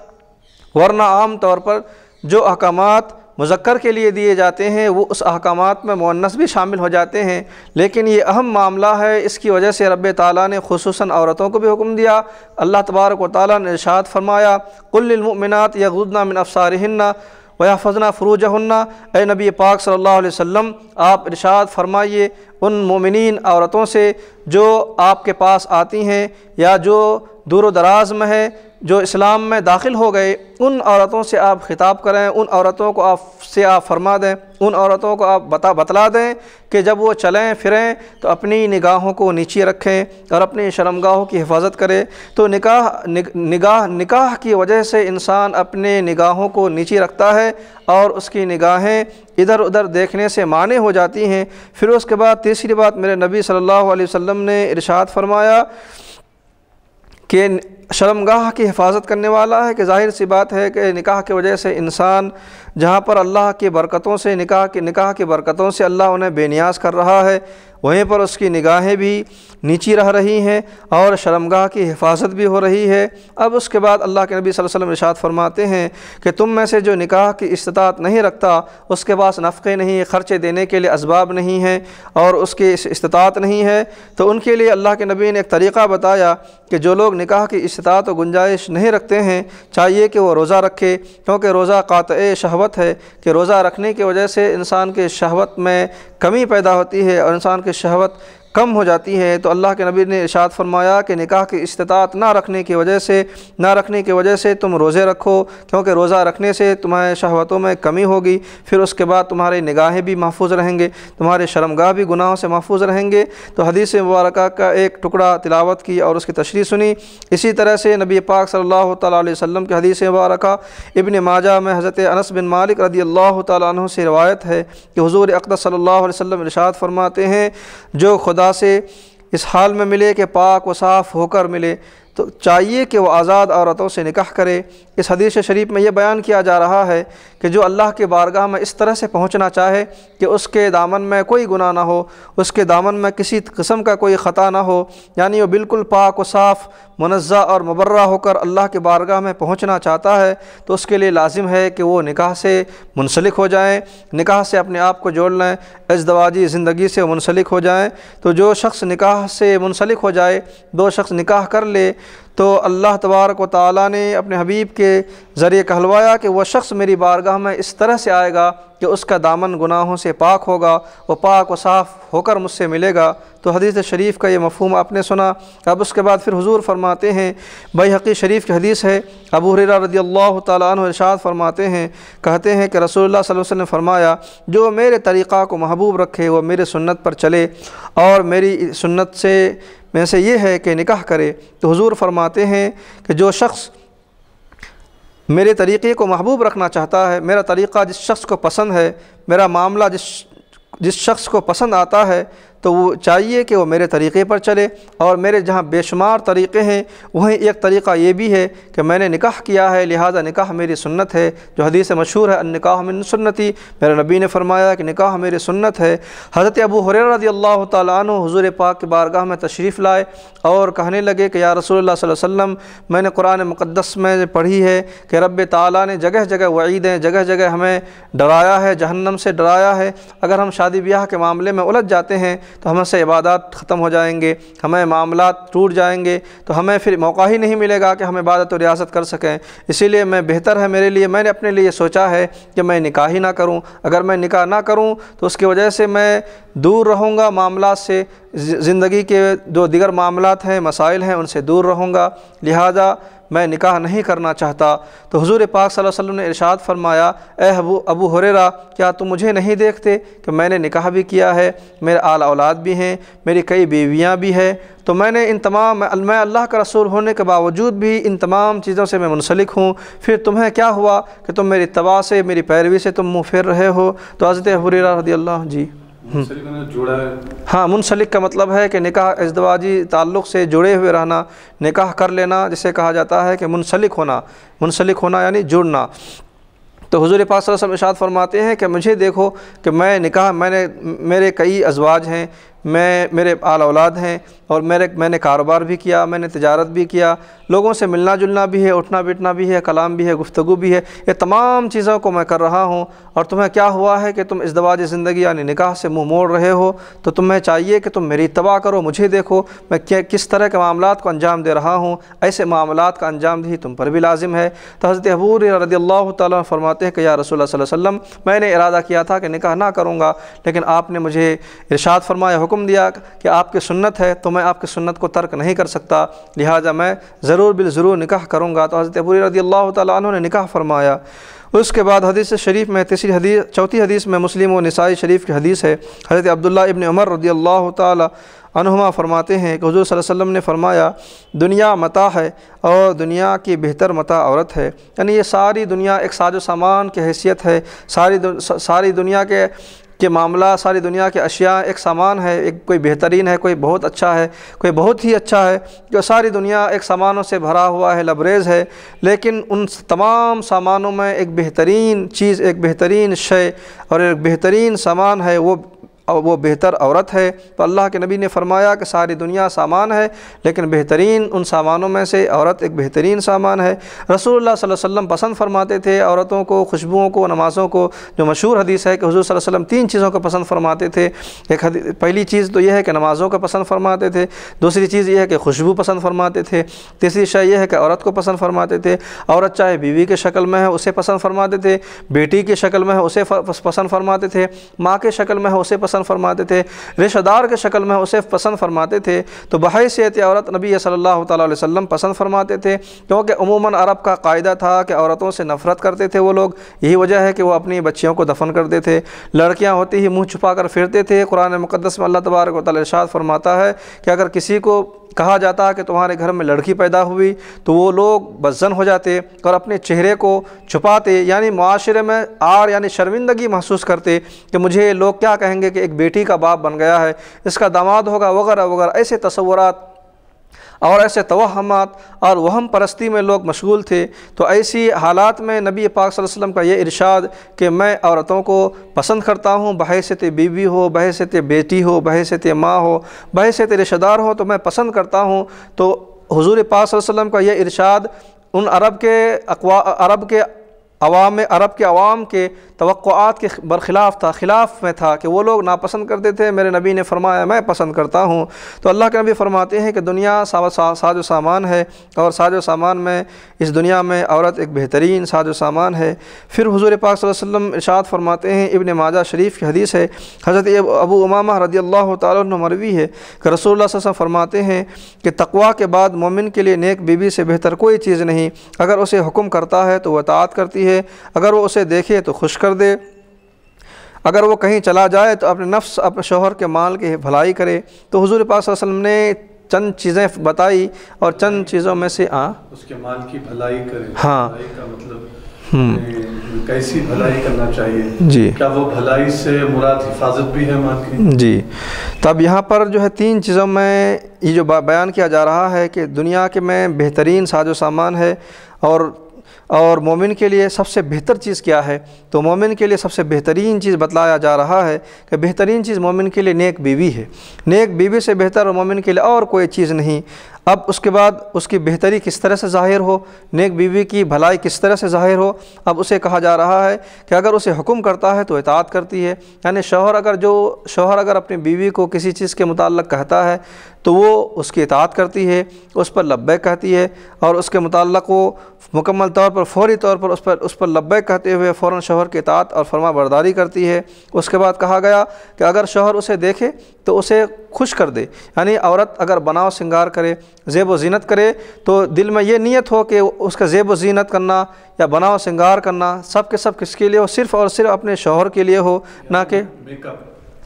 वरना आम तौर पर जो अहकामात मुजक्कर के लिए दिए जाते हैं, वो उस अहकाम में मुन्नस भी शामिल हो जाते हैं। लेकिन ये अहम मामला है, इसकी वजह से रब ताली ने खसूस औरतों को भी हुक्म दिया। अल्लाह तबारक ताली ने इरशाद फरमाया कुल्लमिनत यगुदना मिन अफसारहन्ना वया फ़जना फ़रूजहन्ना। ए नबी पाक सल्लल्लाहु अलैहि आप इरशाद फरमाइए उन मोमिन औरतों से जो आपके पास आती हैं या जो दूर दराज में है जो इस्लाम में दाखिल हो गए उन औरतों से आप ख़िताब करें उन औरतों को आप से आप फरमा दें उन औरतों को आप बता बतला दें कि जब वो चलें फिरें तो अपनी निगाहों को नीचे रखें और अपनी शर्मगाहों की हिफाजत करें। तो निकाह नि, निगाह निकाह की वजह से इंसान अपने निगाहों को नीचे रखता है और उसकी निगाहें इधर उधर देखने से माने हो जाती हैं। फिर उसके बाद तीसरी बात मेरे नबी अलैहि वसल्लम ने इरशाद फरमाया कि शर्मगाह की हिफाजत करने वाला है, कि ज़ाहिर सी बात है कि निकाह की वजह से इंसान जहाँ पर अल्लाह की बरकतों से, निकाह के, निकाह की बरकतों से अल्लाह उन्हें बेनियाज कर रहा है। वहीं पर उसकी निगाहें भी नीची रह रही हैं और शर्मगाह की हिफाजत भी हो रही है। अब उसके बाद अल्लाह के नबी वसल्लम इरशाद फरमाते हैं कि तुम में से जो निकाह की इस्तात नहीं रखता, उसके पास नफ़े नहीं, ख़र्चे देने के लिए इसबाब नहीं हैं और उसकी इस्तात नहीं है। तो उनके लिए अल्लाह के नबी ने एक तरीक़ा बताया कि जो लोग निकाह की इस्तात और गुंजाइश नहीं रखते हैं, चाहिए कि वो रोज़ा रखे, क्योंकि रोज़ा कात शहवत है कि रोज़ा रखने की वजह से इंसान के शहवत में कमी पैदा होती है और इंसान के शहवत कम हो जाती है तो अल्लाह के नबी ने इशात फरमाया कि निकाह की इस्तात ना रखने की वजह से, ना रखने की वजह से तुम रोज़े रखो, क्योंकि रोज़ा रखने से तुम्हारे शहवतों में कमी होगी, फिर उसके बाद तुम्हारी निगाहें भी महफूज रहेंगे, तुम्हारे शर्मगाह भी गुनाहों से महफूज रहेंगे। तो हदीस मुबारक का एक टुकड़ा तिलावत की और उसकी तशरी सुनी। इसी तरह से नबी पाक सल्लल्लाहु अलैहि वसल्लम की हदीस मुबारक इबन माजा में हज़रत अनस बिन मालिक रदी अल्लाह तु से रवायत है कि हजूर अकदस सल्लल्लाहु अलैहि वसल्लम इरशाद फरमाते हैं, जो खुदा खुदा से इस हाल में मिले कि पाक व साफ़ होकर मिले तो चाहिए कि वह आज़ाद औरतों से निकाह करे। इस हदीस शरीफ में यह बयान किया जा रहा है कि जो अल्लाह के बारगाह में इस तरह से पहुँचना चाहे कि उसके दामन में कोई गुनाह ना हो, उसके दामन में किसी किस्म का कोई ख़ता ना हो, यानी वो बिल्कुल पाक व साफ़ मुनज़ा और मुबर्रा होकर अल्लाह के बारगाह में पहुँचना चाहता है तो उसके लिए लाजिम है कि वो निकाह से मुनसलिक हो जाएँ, निकाह से अपने आप को जोड़ लें अजदवाजी ज़िंदगी से मुनसलिक हो जाएँ। तो जो शख्स निकाह से मुनसलिक हो जाए, दो शख्स निकाह कर ले तो अल्लाह तबारक व ताली ने अपने हबीब के ज़रिए कहलवाया कि वह शख्स मेरी बारगाह में इस तरह से आएगा कि उसका दामन गुनाहों से पाक होगा, वो पाक व साफ़ होकर मुझसे मिलेगा। तो हदीस शरीफ का ये मफहम आपने सुना। अब उसके बाद फिर हुजूर फरमाते हैं भाई हकी शरीफ की हदीस है। अबू हुरैरा रदी अल्लाह तशाद फरमाते हैं, कहते हैं कि रसूलुल्लाह सल्लल्लाहु ने फरमाया, जो मेरे तरीक़ा को महबूब रखे वह मेरे सुन्नत पर चले और मेरी सुन्नत से, में से ये है कि निकाह करे। तो हुजूर फरमाते हैं कि जो शख्स मेरे तरीक़े को महबूब रखना चाहता है, मेरा तरीक़ा जिस शख्स को पसंद है, मेरा मामला जिस जिस शख्स को पसंद आता है तो वो चाहिए कि वो मेरे तरीक़े पर चले और मेरे जहाँ बेशुमार तरीक़े हैं, वहीं एक तरीक़ा ये भी है कि मैंने निकाह किया है, लिहाजा निकाह मेरी सुन्नत है। जो हदीस मशहूर है निकाह मिन सुन्नति। मेरे नबी ने फरमाया कि निकाह मेरी सुन्नत है। हज़रत अबू हुरैरा रदी अल्लाह तु हजूर पाक की बारगाह में तशरीफ़ लाए और कहने लगे कि या रसूल वसल्लम, मैंने कुरान मुक़दस में पढ़ी है कि रब ताली ने जगह जगह वईदें जगह जगह हमें डराया है, जहन्नम से डराया है। अगर हम शादी ब्याह के मामले में उलझ जाते हैं तो हमसे इबादत ख़त्म हो जाएँगे, हमें मामला टूट जाएँगे तो हमें फिर मौका ही नहीं मिलेगा कि हम इबादत और रियासत कर सकें। इसीलिए मैं बेहतर है मेरे लिए, मैंने अपने लिए सोचा है कि मैं निकाह ही ना करूँ। अगर मैं निकाह ना करूँ तो उसकी वजह से मैं दूर रहूँगा मामला से। ज़िंदगी के जो दिगर मामला हैं, मसाइल हैं, उनसे दूर रहूँगा। लिहाजा मैं निकाह नहीं करना चाहता। तो हुजूर पाक वसल्लम ने इरशाद फरमाया ए अबू अबू हुरेरा, क्या तुम मुझे नहीं देखते कि मैंने निकाह भी किया है? मेरे आल औलाद भी हैं, मेरी कई बीवियाँ भी हैं। तो मैंने इन तमाम, मैं अल्लाह का रसूल होने के बावजूद भी इन तमाम चीज़ों से मैं मुनसलिक हूँ। फिर तुम्हें क्या हुआ कि तुम मेरी तबाह से, मेरी पैरवी से तुम मुँह फिर रहे हो? तो हज़रत हुरेरा रदी अल्लाह जी। जुड़ा है। मुनसलिक का मतलब है कि निकाह अजदवाजी ताल्लुक़ से जुड़े हुए रहना, निकाह कर लेना, जिसे कहा जाता है कि मुनसलिक होना मुनसलिक होना यानी जुड़ना। तो हजूर पास इशाद फरमाते हैं कि मुझे देखो कि मैं निकाह, मैंने, मेरे कई अजवाज हैं मैं, मेरे आल औलाद हैं और मेरे, मैंने कारोबार भी किया, मैंने तजारत भी किया। लोगों से मिलना जुलना भी है उठना बैठना भी है, कलाम भी है गुफ्तु भी है। ये तमाम चीज़ों को मैं कर रहा हूँ और तुम्हें क्या हुआ है कि तुम इस दवाज ज़िंदगी यानी निकाह से मुँह मोड़ रहे हो? तो तुम्हें चाहिए कि तुम मेरी तबाह करो, मुझे देखो। मैं किस तरह के मामला को अंजाम दे रहा हूँ? ऐसे मामला का अंजाम भी तुम पर भी लाजिम है। तो हज़रत हबूर रदी अल्लाह फरमाते हैं कि या रसोल वसम मैंने इरादा किया था कि निकाह ना करूँगा, लेकिन आपने मुझे इर्शाद फरमाया, हुक्म दिया कि आपकी सुन्नत है तो मैं आपकी सुन्नत को तर्क नहीं कर सकता। लिहाजा मैं ज़रूर बिल ज़रूर निकाह करूँगा। तो हज़रत अबू रदी अल्लाह तु ने निकाह फरमाया। उसके बाद हदीस शरीफ में तीसरी हदीस चौथी हदीस में मुस्लिम व नसाई शरीफ की हदीस है। हज़रत अब्दुल्ला इबन उमर रदी अल्लाह तनुमा फरमाते हैं कि हजूर वसल्लम ने फरमाया दुनिया मता है और दुनिया की बेहतर मता औरत है। यानी ये सारी दुनिया एक साजो सामान की हैसियत है। सारी दु, सारी दुनिया के कि मामला सारी दुनिया के अशिया एक सामान है, एक कोई बेहतरीन है, कोई बहुत अच्छा है, कोई बहुत ही अच्छा है, जो सारी दुनिया एक सामानों से भरा हुआ है, लबरेज़ है। लेकिन उन तमाम सामानों में एक बेहतरीन चीज़, एक बेहतरीन शय और एक बेहतरीन सामान है, वो और वो बेहतर औरत है। तो अल्लाह के नबी ने फरमाया कि सारी दुनिया सामान है, लेकिन बेहतरीन उन सामानों में से औरत एक बेहतरीन सामान है। रसूलुल्लाह सल्लल्लाहु अलैहि वसल्लम पसंद फरमाते थे औरतों को, खुशबुओं को, नमाज़ों को। जो मशहूर हदीस है कि हजूर वसल्लम तीन चीज़ों को पसंद फरमाते थे। एक पहली चीज़ तो यह है कि नमाज़ों को पसंद फरमाते थे। दूसरी चीज़ यह है कि खुशबू पसंद फरमाते थे। तीसरी शय यह है कि औरत को पसंद फरमाते थे। औरत चाहे बीवी के शक्ल में है, उसे पसंद फरमाते थे। बेटी की शक्ल में है, उसे पसंद फरमाते थे। माँ के शक्ल में है, उसे पसंद पसंद फरमाते थे, रिश्तेदार के शक्ल में उसे पसंद फरमाते थे तो बहसीत औरत नबी सल्लल्लाहु अलैहि वसल्लम पसंद फरमाते थे, क्योंकि अमूमन अरब का कायदा था कि औरतों से नफ़रत करते थे वो लोग, यही वजह है कि वो अपनी बच्चियों को दफन करते थे, लड़कियाँ होती ही मुँह छुपा कर फिरते थे, कुरान मुक़दस में अल्लाह तबारक वाली फरमाता है कि अगर किसी को कहा जाता है कि तुम्हारे घर में लड़की पैदा हुई तो वो लोग बजन हो जाते और अपने चेहरे को छुपाते, यानी माशरे में आर यानी शर्मिंदगी महसूस करते कि मुझे लोग क्या कहेंगे कि एक बेटी का बाप बन गया है, इसका दामाद होगा, वगैरह वगैरह, ऐसे तस्वुरात और ऐसे तोहमत और वहम परस्ती में लोग मशगूल थे। तो ऐसी हालात में नबी पाक वसल्लम का ये इरशाद कि मैं औरतों को पसंद करता हूँ बहसीत बीवी हो बहसीत बेटी हो बहसीत माँ हो बहसीत रिश्तेदार हो तो मैं पसंद करता हूँ। तो हुजूर पाक वसल्लम का ये इरशाद उन अरब के अकवा अरब के अवाम अरब के अवाम के तवक़ात के बरखिलाफ़ था ख़िलाफ़ में था कि वो लोग नापसंद करते थे मेरे नबी ने फरमाया मैं पसंद करता हूँ। तो अल्लाह के नबी फरमाते हैं कि दुनिया सा, साजो सामान है और साजो सामान में इस दुनिया में औरत एक बेहतरीन साजो सामान है। फिर हजूर पाक वसल्लम इरशाद फरमाते हैं इबन माजा शरीफ की हदीस है हज़रत अबू उमामा रदी अल्लाह तरवी है कि रसूल फरमाते हैं कि तकवा के बाद मोमिन के लिए नेक बीबी से बेहतर कोई चीज़ नहीं। अगर उसे हुक्म करता है तो वह तात करती है अगर वो उसे देखे तो खुश कर दे। अगर वो कहीं चला जाए तो अपने नफ्स अपने शोहर के माल की भलाई करे। तो हुजूर पाक वसल्लम ने चंद चीज़ें बताई और चंद चीज़ों में से आ उसके माल की भलाई करे। हाँ। भलाई का मतलब कैसी भलाई करना चाहिए? जी। क्या वो भलाई से मुराद हिफाजत भी है माल की? जी। तब यहाँ पर जो है तीन चीज़ों में ये जो बयान किया जा रहा है कि दुनिया के में बेहतरीन साजो सामान है और और मोमिन के लिए सबसे बेहतर चीज़ क्या है? तो मोमिन के लिए सबसे बेहतरीन चीज़ बतलाया जा रहा है कि बेहतरीन चीज़ मोमिन के लिए नेक बीवी है। नेक बीवी से बेहतर मोमिन के लिए और कोई चीज़ नहीं। अब उसके बाद उसकी बेहतरी किस तरह से ज़ाहिर हो, नेक बीवी की भलाई किस तरह से ज़ाहिर हो, अब उसे कहा जा रहा है कि अगर उसे हुक्म करता है तो इतात करती है। यानी शोहर अगर जो, शोहर अगर अपनी बीवी को किसी चीज़ के मुताल्लक कहता है तो वो उसकी इतात करती है, उस पर लब्बैक कहती है और उसके मुताल्लक वो मुकम्मल तौर पर, फौरी तौर पर उस पर उस पर लब्बैक कहते हुए फ़ौर शोहर की इतात और फरमा बरदारी करती है। उसके बाद कहा गया कि अगर शौहर उसे देखे तो उसे खुश कर दे। यानी औरत अगर बनाव श्रृंगार करे ज़ेब व ज़ीनत करे तो दिल में ये नीयत हो कि उसका ज़ेब व ज़ीनत करना या बनाओ सिंगार करना सब के सब किसके लिए हो? सिर्फ़ और सिर्फ़ अपने शोहर के लिए हो ना कि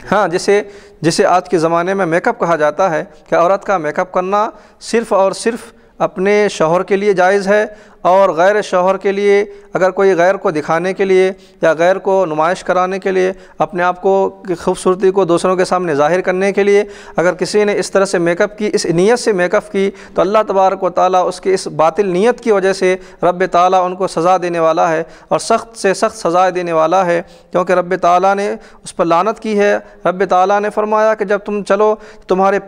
हाँ जैसे जिसे आज के ज़माने में मेकअप कहा जाता है कि औरत का मेकअप करना सिर्फ़ और सिर्फ़ अपने शोहर के लिए जायज़ है और गैर शोहर के लिए, अगर कोई गैर को दिखाने के लिए या गैर को नुमाइश कराने के लिए, अपने आप को खूबसूरती को दूसरों के सामने ज़ाहिर करने के लिए, अगर किसी ने इस तरह से मेकअप की, इस नीयत से मेकअप की तो अल्लाह तबारक ताली उसकी इस बातिल नीयत की वजह से रब ताली उनको सज़ा देने वाला है और सख्त से सख्त सज़ाएँ देने वाला है, क्योंकि रब ताली ने उस पर लानत की है। रब ताली ने फरमाया कि जब तुम चलो, तुम्हारे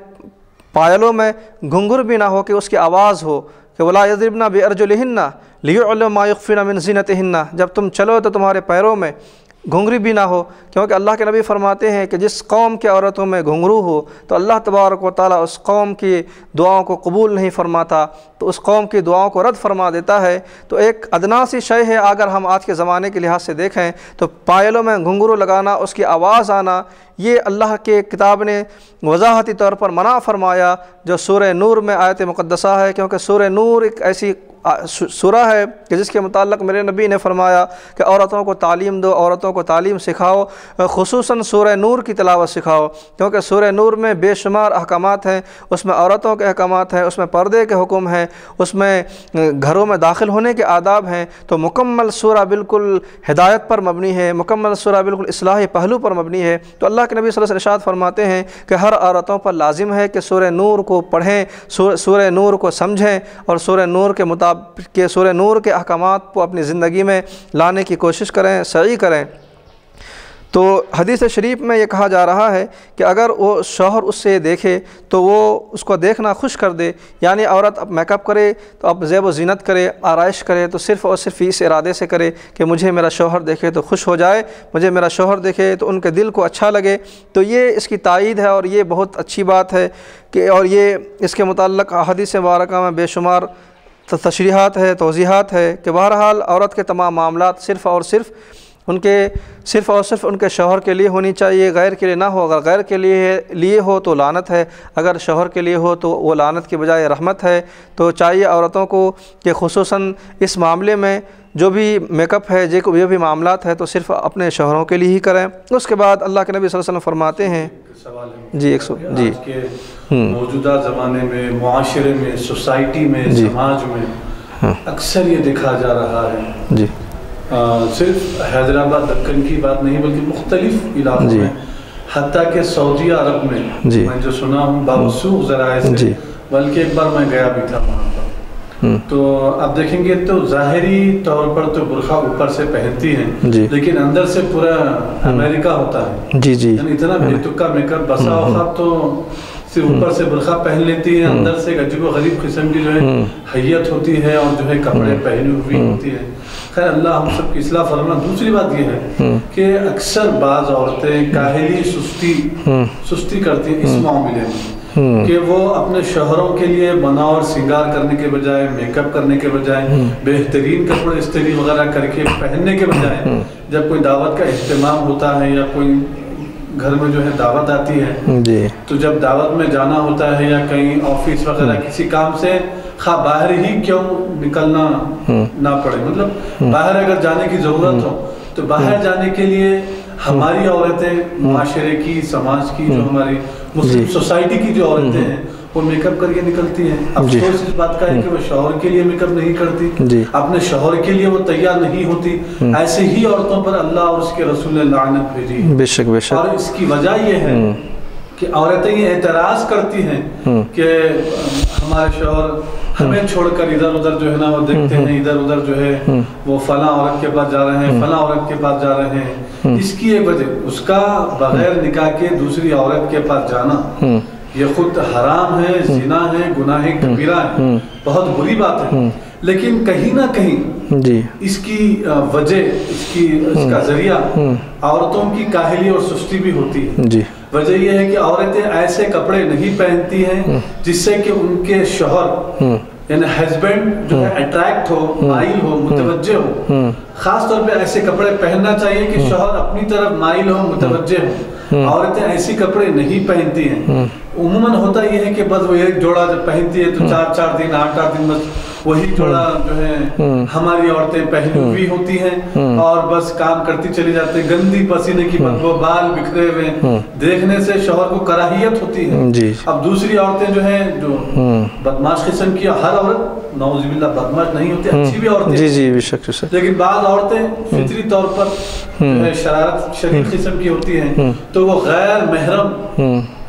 पायलों में घुंघुर भी ना हो कि उसकी आवाज़ हो कि वला यजरबना बेअरजुलहिन्ना लियुलमाफ़िन मिन ज़ीनतहिन्ना, जब तुम चलो तो तुम्हारे पैरों में घुंघरी भी ना हो, क्योंकि अल्लाह के नबी फरमाते हैं कि जिस कौम के औरतों में घुंघरू हो तो अल्लाह तबारक व ताली उस कौम की दुआओं को कबूल नहीं फरमाता तो उस कौम की दुआओं को रद्द फरमा देता है। तो एक अदना सी शय है, अगर हम आज के ज़माने के लिहाज से देखें तो पायलों में घुंघरू लगाना, उसकी आवाज़ आना, ये अल्लाह के किताब ने वजाहती तौर पर मना फरमाया, जो सूर नूर में आयत मुक़दसा है, क्योंकि सूर नूर एक ऐसी सूरा है कि जिसके मतलब मेरे नबी ने फरमाया कि औरतों को तालीम दो, औरतों को तालीम सिखाओ खसूस सूर नूर की तलावत सिखाओ। क्योंकि सूर नूर में बेशुमार अहकाम हैं, उसमें औरतों के अहकाम हैं, उसमें पर्दे के हुक्म हैं, उसमें घरों में दाखिल होने के आदाब हैं तो मुकम्मल सूरा बिल्कुल हिदायत पर मबनी है, मुकम्मल सूरा बिल्कुल असलाही पहलू पर मबनी है। तो अल्लाह के नबी वसल्लम फरमाते हैं कि हर औरतों पर लाजिम है कि सूर नूर को पढ़ें, सूर नूर को समझें और सूर नूर के मुताबिक के सूर नूर के अहकाम को अपनी ज़िंदगी में लाने की कोशिश करें, सही करें। तो हदीस शरीफ में ये कहा जा रहा है कि अगर वो शौहर उससे देखे तो वो उसको देखना खुश कर दे। यानी औरत अब मेकअप करे तो अब ज़ेब ज़ीनत करे, आरइश करे तो सिर्फ़ और सिर्फ़ इस इरादे से करे कि मुझे मेरा शौहर देखे तो खुश हो जाए, मुझे मेरा शौहर देखे तो उनके दिल को अच्छा लगे। तो ये इसकी तइद है और ये बहुत अच्छी बात है कि और ये इसके मतलब हदीस मुबारक में बेशुमार तशरीहत है तोज़ीहत है कि बहरहाल औरत के तमाम मामला सिर्फ़ और सिर्फ़ उनके सिर्फ़ और सिर्फ़ उनके शोहर के लिए होनी चाहिए गैर के लिए ना हो। अगर गैर के लिए लिए हो तो लानत है अगर शोहर के लिए हो तो वो लानत के बजाय रहमत है। तो चाहिए औरतों को कि खसूस इस मामले में जो भी मेकअप है जो जो भी मामला है तो सिर्फ़ अपने शोहरों के लिए ही करें। उसके बाद अल्लाह के नबी वसल्लम वसल्लम फरमाते हैं। जी एक सौ जी। मौजूदा ज़माने में माशरे में सोसाइटी में समाज में अक्सर ये देखा जा रहा है। जी। आ, सिर्फ़ हैदराबाद दक्कन की बात नहीं बल्कि मुख्तलिफ़ इलाकों में हत्या के सऊदी अरब में। जी। मैं जो सुना हूँ बावसूख जराए से बल्कि एक बार मैं गया भी था वहाँ पर। हम्म, तो आप देखेंगे तो ज़ाहरी तौर पर तो बुरखा ऊपर से पहनती हैं। लेकिन अंदर से पूरा अमेरिका होता है। जी जी। इतना बेतुका मेकअप बसा तो सिर्फ़ ऊपर से बुरखा पहन लेती है अंदर से एक अजीब गरीब किस्म की जो है हैयत होती है और जो है कपड़े पहने हुई होती है। खैर अल्लाह हम सब की इसलाह फरमा दूसरी बात यह है कि अक्सर बाज औरतें काहली सुस्ती सुस्ती करती हैं इस मामले में कि वो अपने शोहरों के लिए बनावट श्रृंगार करने के बजाय मेकअप करने के बजाय बेहतरीन कपड़े इस्त्री वगैरह करके पहनने के बजाय जब कोई दावत का अहतमाम होता है या कोई घर में जो है दावत आती है। जी। तो जब दावत में जाना होता है या कहीं ऑफ़िस वगैरह किसी काम से खा बाहर ही क्यों निकलना ना पड़े? मतलब बाहर अगर जाने की ज़रूरत हो तो बाहर जाने के लिए हमारी औरतें माशरे की समाज की जो हमारी मुस्लिम सोसाइटी की जो औरतें हैं वो मेकअप करके निकलती हैं। अफसोस इस बात का है कि वो शोहर के लिए मेकअप नहीं करती। अपने शौहर के लिए वो तैयार नहीं होती। ऐसे ही औरतों पर अल्लाह और उसके रसूल ने लानत भेजी बेशक बेशक। और इसकी वजह यह है कि औरतें ये एतराज़ करती हैं कि हमारे शोहर हमें छोड़कर इधर उधर जो है ना वो देखते हैं इधर उधर जो है वो फला औरत के पास जा रहे हैं फला औरत के पास जा रहे हैं। इसकी एक वजह उसका बगैर निकाह के दूसरी औरत के पास जाना ये खुद हराम है जिना है गुनाह कबीरा है। बहुत बुरी बात है। लेकिन कहीं ना कहीं जी। इसकी वजह इसकी इसका ज़रिया औरतों की काहली और सुस्ती भी होती है। जी। वजह यह है कि औरतें ऐसे कपड़े नहीं पहनती हैं जिससे कि उनके शोहर यानी हस्बैंड जो है अट्रैक्ट हो माइल हो मुतवज्जे हो। खास तौर पे ऐसे कपड़े पहनना चाहिए कि शोहर अपनी तरफ़ माइल हो मुतवज्जे हो। औरतें ऐसी कपड़े नहीं पहनती हैं। उमूमन होता यह है कि बस वो एक जोड़ा जब पहनती है तो चार चार दिन आठ आठ दिन बस वही थोड़ा जो है हमारी औरतें पहनी हुई होती हैं और बस काम करती चली जाती है। गंदी पसीने की बदबू बाल बिखरे हुए देखने से शोहर को कराहियत होती है। जी। अब दूसरी औरतें जो है जो बदमाश किस्म की हर औरत नौजिबिल्ला बदमाश नहीं होती अच्छी भी औरतें जी जी बेशक लेकिन बाद औरतें फितरी तौर पर शरारत शरीर किस्म की होती हैं तो वो गैर महरम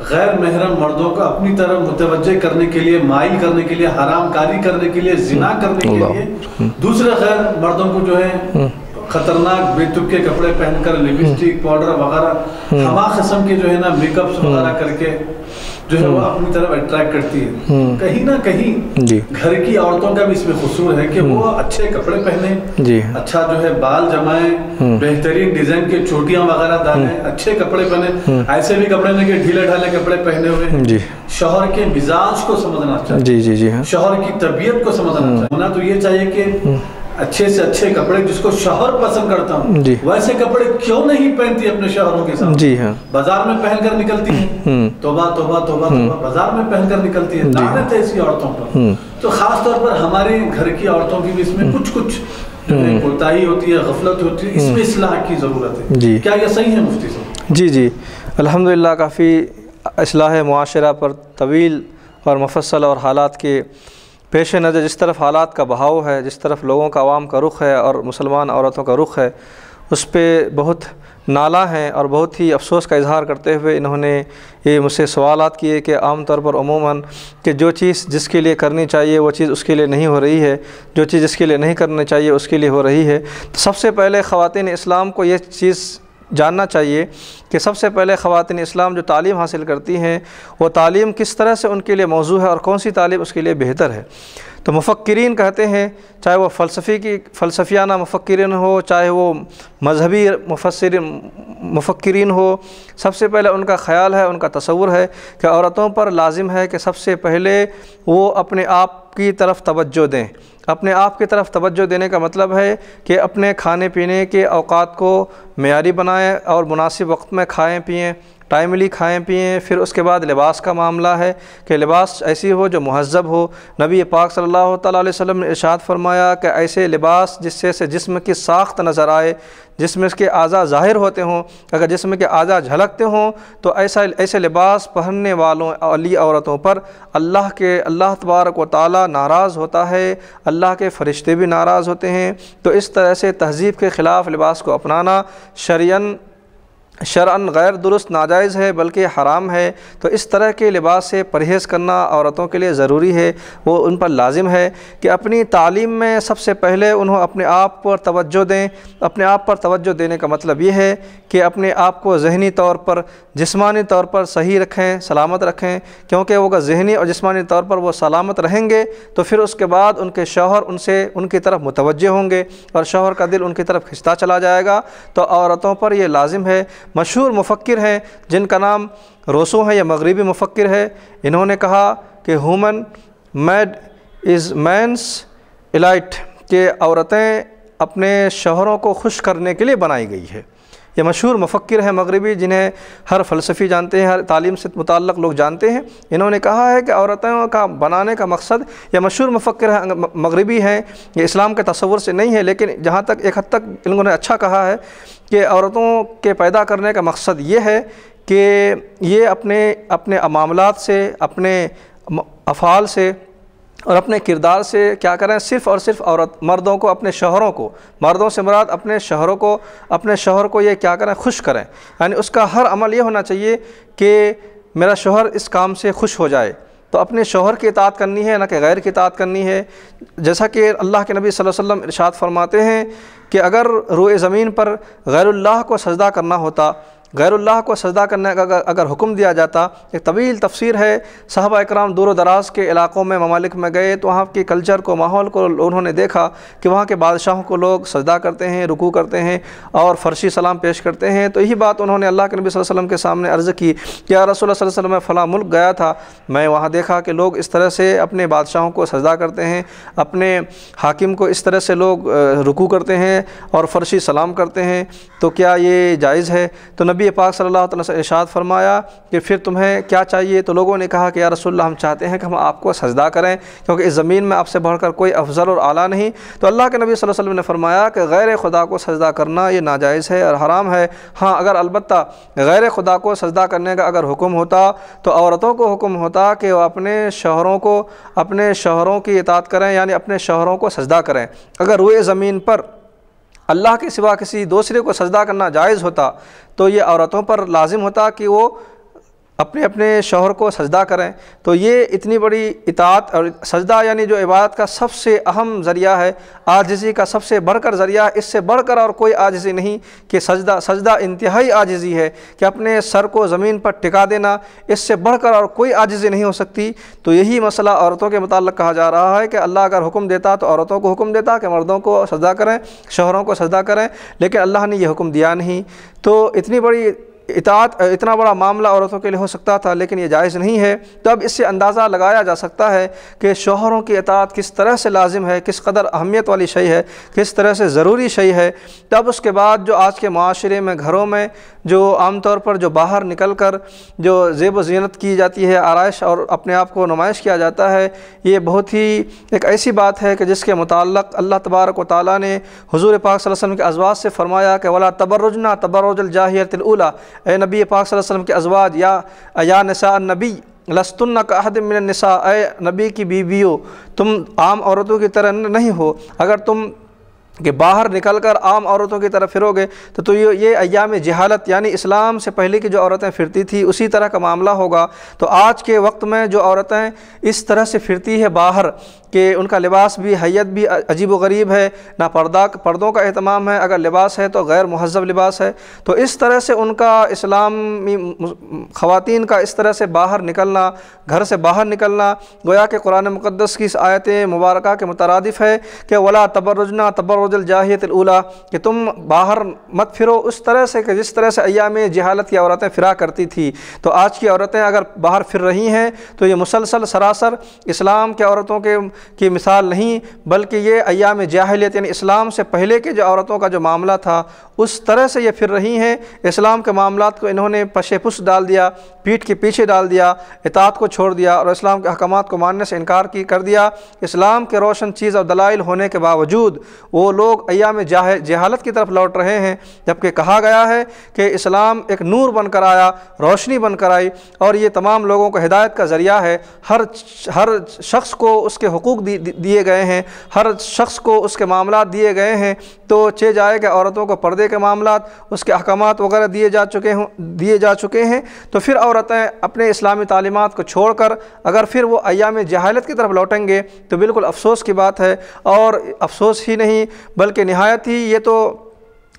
गैर महरम मर्दों को अपनी तरफ़ मुतवजह करने के लिए माइल करने के लिए हराम कारी करने के लिए जिना करने के लिए। दूसरे गैर मर्दों को जो है खतरनाक बेतुक के कपड़े पहनकर लिपस्टिक पाउडर वगैरह हमा किस्म के जो है ना मेकअप्स वगैरह करके जो है वो अपनी तरफ़ अट्रैक्ट करती है। कहीं ना कहीं घर की औरतों का भी इसमें कसूर है कि वो अच्छे कपड़े पहने जी। अच्छा जो है बाल जमाए बेहतरीन डिज़ाइन के चोटियाँ वगैरह डाले अच्छे कपड़े पहने ऐसे भी कपड़े नहीं कि ढीले ढाले कपड़े पहने हुए शोहर के मिजाज को समझना चाहिए। जी जी जी हाँ। शोहर की तबीयत को समझना चाहिए। होना तो ये चाहिए कि अच्छे से अच्छे कपड़े जिसको शोहर पसंद करता हूँ। वैसे कपड़े क्यों नहीं पहनती अपने शोहरों के साथ? जी हाँ। बाज़ार में पहनकर निकलती है। तोबा तोबा तोबा तोबा। बाज़ार में पहनकर निकलती है। लानत है ऐसी औरतों पर। तो खास तौर पर हमारे घर की औरतों की भी इसमें कुछ कुछ कोताही होती है गफलत होती है इसमें इसलाह की ज़रूरत है। जी। क्या यह सही है मुफ्ती साहब? जी जी। अल्हम्दुलिल्लाह काफ़ी असलाह माशरा पर तवील और मुफसल और हालात के पेश नज़र जिस तरफ़ हालात का बहाव है, जिस तरफ़ लोगों का आवाम का रुख है और मुसलमान औरतों का रुख है, उस पर बहुत नाला हैं और बहुत ही अफसोस का इजहार करते हुए इन्होंने ये मुझसे सवाल किए कि आम तौर पर अमूमन कि जो चीज़ जिसके लिए करनी चाहिए वो चीज़ उसके लिए नहीं हो रही है, जो चीज़ जिसके लिए नहीं करनी चाहिए उसके लिए हो रही है। तो सबसे पहले ख़वातीन इस्लाम को ये चीज़ जानना चाहिए कि सबसे पहले ख़वातीन इस्लाम जो तालीम हासिल करती हैं, वो तालीम किस तरह से उनके लिए मौजू है और कौन सी तालीम उसके लिए बेहतर है। तो मुफ़क्रिन कहते हैं, चाहे वो फ़लसफ़ी की, फ़लसफ़ियाना मुफ़क्रिन हो, चाहे वो मजहबी मुफसर मुफ़क्रिन हो, सबसे पहले उनका ख़्याल है, उनका तसव्वुर है कि औरतों पर लाजिम है कि सबसे पहले वो अपने की तरफ़ तवज्जो दें। अपने आप की तरफ़ तवज्जो देने का मतलब है कि अपने खाने पीने के अवकात को मेयारी बनाएँ और मुनासिब वक्त में खाएँ पिएँ टाइमली खाएँ, पिएँ, फिर उसके बाद लिबास का मामला है कि लिबास ऐसी हो जो महज़ब हो। नबी पाक सल्लल्लाहु अलैहि वसल्लम ने इरशाद फरमाया कि ऐसे लिबास जिससे से जिस्म की साख्त नज़र आए, जिसमें इसके आज़ा ज़ाहिर होते हों, अगर जिसम के आज़ा झलकते हों तो ऐसा, ऐसे लिबास पहनने वालों, अली औरतों पर अल्लाह के, अल्लाह तबारक व ताली नाराज़ होता है, अल्लाह के फ़रिश्ते भी नाराज़ होते हैं। तो इस तरह से तहज़ीब के ख़िलाफ़ लिबास को अपनाना शरियन शरअन गैर दुरुस्त नाजायज़ है, बल्कि हराम है। तो इस तरह के लिबास से परहेज़ करना औरतों के लिए ज़रूरी है। वो उन पर लाजिम है कि अपनी तालीम में सबसे पहले उन्हों अपने आप पर तवज्जो दें। अपने आप पर तवज्जो देने का मतलब ये है कि अपने आप को जहनी तौर पर, जिस्मानी तौर पर सही रखें, सलामत रखें। क्योंकि वो जहनी और जिस्मानी तौर पर वो सलामत रहेंगे तो फिर उसके बाद उनके शौहर उनसे, उनकी तरफ़ मुतवजह होंगे और शौहर का दिल उनकी तरफ़ खिंचता चला जाएगा। तो औरतों पर यह लाजिम है मशहूर मुफ़क्र हैं, जिनका नाम रोसो है या मगरबी मुफ़क्र है। इन्होंने कहा कि human made is man's elite, के औरतें अपने शहरों को खुश करने के लिए बनाई गई है। ये मशहूर मुफ़क्र हैं मगरबी, जिन्हें हर फ़लसफ़ी जानते हैं, हर तालीम से मुतल लोग जानते हैं। इन्होंने कहा है कि औरतों का बनाने का मकसद यह मशहूर मुफ़क्र मगरबी हैं, ये इस्लाम के तस्वुर से नहीं है, लेकिन जहाँ तक एक हद तक इन्होंने अच्छा कहा है कि औरतों के पैदा करने का मकसद ये है कि ये अपने अपने मामलात से, अपने अफ़ाल से और अपने किरदार से क्या करें? सिर्फ़ और सिर्फ़ औरत, मर्दों को, अपने शहरों को। मर्दों से मुराद अपने शहरों को, अपने शहर को ये क्या करें? खुश करें। यानी उसका हर अमल ये होना चाहिए कि मेरा शोहर इस काम से खुश हो जाए। तो अपने शोहर की इतात करनी है, ना कि गैर की इतात करनी है। जैसा कि अल्लाह के नबी वसल्लम इरशाद फरमाते हैं कि अगर रोए ज़मीन पर गैरुल्लाह को सजदा करना होता गैरुल्लाह को सजदा करने का अगर हुक्म दिया जाता, एक तवील तफसीर है, साहबा इकराम दूर दराज के इलाक़ों में, ममालिक में गए तो वहाँ के कल्चर को, माहौल को उन्होंने देखा कि वहाँ के बादशाहों को लोग सजदा करते हैं, रुकू करते हैं और फ़र्शी सलाम पेश करते हैं। तो यही बात उन्होंने अल्लाह के नबी वसल्लम के सामने अर्ज़ की कि रसोल वसल्लम, मैं फ़लाँ मुल्क गया था। मैं वहाँ देखा कि लोग इस तरह से अपने बादशाहों को सजदा करते हैं, अपने हाकिम को इस तरह से लोग रुकू करते हैं और फ़र्शी सलाम करते हैं। तो क्या ये जायज़ है? तो नबी नबी पाक सल्लल्लाहु अलैहि वसल्लम इरशाद फरमाया कि फिर तुम्हें क्या चाहिए? तो लोगों ने कहा कि, या रसोल्ला हम चाहते हैं कि हम आपको सजदा करें, क्योंकि इस ज़मीन में आपसे बढ़कर कोई अफजल और आला नहीं। तो अल्लाह के नबी वसल्लम ने फरमाया कि, गैर खुदा को सजदा करना ये नाजायज़ है और हराम है। हाँ अगर अलबत् गैर खुदा को सजदा करने का अगर हुक्म होता तो औरतों को हुक्म होता कि वह अपने शहरों को, अपने शहरों की इतात करें, यानी अपने शहरों को सजदा करें। अगर रुए ज़मीन पर अल्लाह के सिवा किसी दूसरे को सजदा करना जायज़ होता तो ये औरतों पर लाजिम होता कि वो अपने अपने शोहर को सजदा करें। तो ये इतनी बड़ी इतात और सजदा यानी जो इबादत का सबसे अहम ज़रिया है, आजिज़ी का सबसे बढ़कर ज़रिया, इससे बढ़कर और कोई आजिज़ी नहीं कि सजदा सजदा इंतहाई आजिज़ी है कि अपने सर को ज़मीन पर टिका देना, इससे बढ़कर और कोई आजिज़ी नहीं हो सकती। तो यही मसला औरतों के मुतल कहा जा रहा है कि अल्लाह अगर हुक्म देता तो औरतों को हुक्म देता कि मर्दों को सजदा करें, शोहरों को सजदा करें, लेकिन अल्लाह ने यह हुक्म दिया नहीं। तो इतनी बड़ी इतात इतना बड़ा मामला औरतों के लिए हो सकता था, लेकिन ये जायज़ नहीं है। तब इससे अंदाज़ा लगाया जा सकता है कि शोहरों की इतात किस तरह से लाजिम है, किस कदर अहमियत वाली शई है, किस तरह से ज़रूरी शई है। तब उसके बाद जो आज के माशरे में, घरों में जो आम तौर पर जो बाहर निकल कर जो जेब ज़ीनत की जाती है, आरइश और अपने आप को नुमाइश किया जाता है, ये बहुत ही एक ऐसी बात है कि जिसके मुतल अल्लाह तबारक व ताली ने हजूर पाक वसल्लम के अजवाज़ से फ़रमाया कि वाला तबरुजना तबरुजल तबरजाहियतला ए नबी पाक वसल्लम के अजवाज, या या नसा नबी, लस्तुन्ना का अहद मिन नसा ए नबी की बीवियों, तुम आम औरतों की तरह नहीं हो। अगर तुम कि बाहर निकल कर आम औरतों की तरफ़ फिरोगे तो तो ये ये अयाम जहालत, यानी इस्लाम से पहले की जो औरतें फिरती थी, उसी तरह का मामला होगा। तो आज के वक्त में जो औरतें इस तरह से फिरती है बाहर कि उनका लिबास भी हैत भी अजीब व गरीब है ना पर्दा पर्दों का अहतमाम है, अगर लिबास है तो गैर महजब लिबास है। तो इस तरह से उनका इस्लामी ख़वान का इस तरह से बाहर निकलना, घर से बाहर निकलना, गोया के कुरान मुक़दस की इस आयत मुबारक के मुतरदफ़ है कि वला तबरजना तबरजल जाहियतला कि तुम बाहर मत फिरो। उस तरह से कि जिस तरह से अयाम जहालत की औरतें फिरा करती थी। तो आज की औरतें अगर बाहर फिर रही हैं तो ये मुसलसल सरासर इस्लाम के औरतों के की मिसाल नहीं, बल्कि ये अयाम जाहलीत यानी इस्लाम से पहले के जो औरतों का जो मामला था, उस तरह से ये फिर रही हैं। इस्लाम के मामला को इन्होंने पशे पुश डाल दिया, पीठ के पीछे डाल दिया इतात को छोड़ दिया और इस्लाम के अहकाम को मानने से इनकार की, कर दिया। इस्लाम के रोशन चीज़ और दलाइल होने के बावजूद, वो लोग अयाम जहालत की तरफ़ लौट रहे हैं, जबकि कहा गया है कि इस्लाम एक नूर बनकर आया, रोशनी बनकर आई और ये तमाम लोगों को हिदायत का ज़रिया है। हर हर शख्स को उसके हकूक़ दिए गए हैं, हर शख्स को उसके मामला दिए गए हैं तो चे जाए कि औरतों को पर्दे के मामला उसके अहकाम वगैरह दिए जा चुके हों, दिए जा चुके हैं तो फिर औरतें अपने इस्लामी तालीमत को छोड़ कर अगर फिर वो अयाम जहालत की तरफ़ लौटेंगे तो बिल्कुल अफसोस की बात है, और अफसोस ही नहीं, बल्कि नहायत ही ये तो